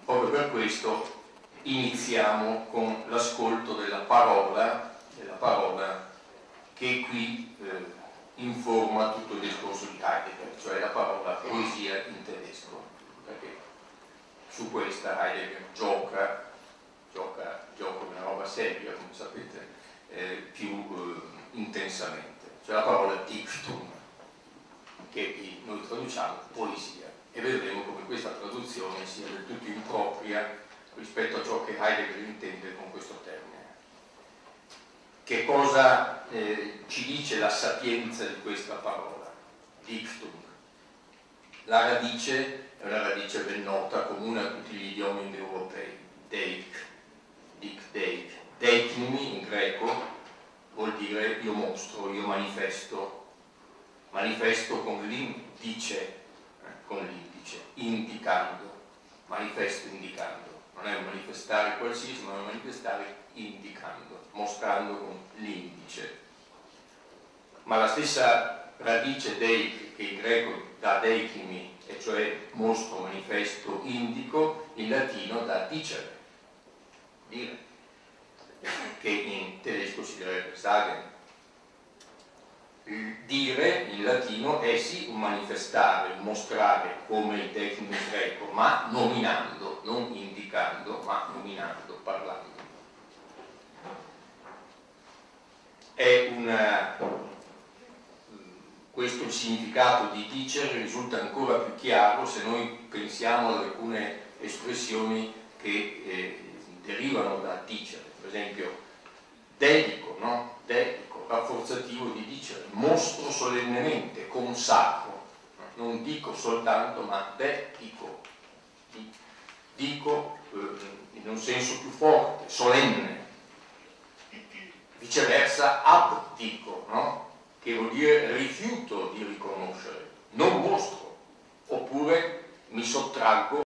proprio per questo iniziamo con l'ascolto della parola, della parola che qui eh, informa tutto il discorso di Heidegger, cioè la parola poesia in tedesco, perché su questa Heidegger gioca, gioca, gioca una roba seria, come sapete, eh, più eh, intensamente, cioè la parola Dichtung, che noi traduciamo poesia, e vedremo come questa traduzione sia del tutto impropria rispetto a ciò che Heidegger intende con questo termine che cosa eh, ci dice la sapienza di questa parola? Dichtung. La radice è una radice ben nota, comune a tutti gli idiomi indoeuropei. Deik, dik deik. Deiknimi in greco vuol dire io mostro, io manifesto. Manifesto con l'indice, eh, con l'indice, indicando. Manifesto indicando. Non è un manifestare qualsiasi, ma è un manifestare indicando mostrando con l'indice. Ma la stessa radice deik, che in greco da deikimi, e cioè mostro, manifesto, indico, in latino da dicere, dire, che in tedesco si direbbe sagen. Dire in latino è sì un manifestare, mostrare come il tecnico greco, ma nominando, non indicando, ma nominando, parlando. è una, questo il significato di teacher risulta ancora più chiaro se noi pensiamo ad alcune espressioni che eh, derivano da teacher, per esempio dedico, no? dedico, rafforzativo di dicere, mostro solennemente, consacro, non dico soltanto ma dedico, dico eh, in un senso più forte, solenne, viceversa abdico, no? che vuol dire rifiuto di riconoscere, non mostro, oppure mi sottraggo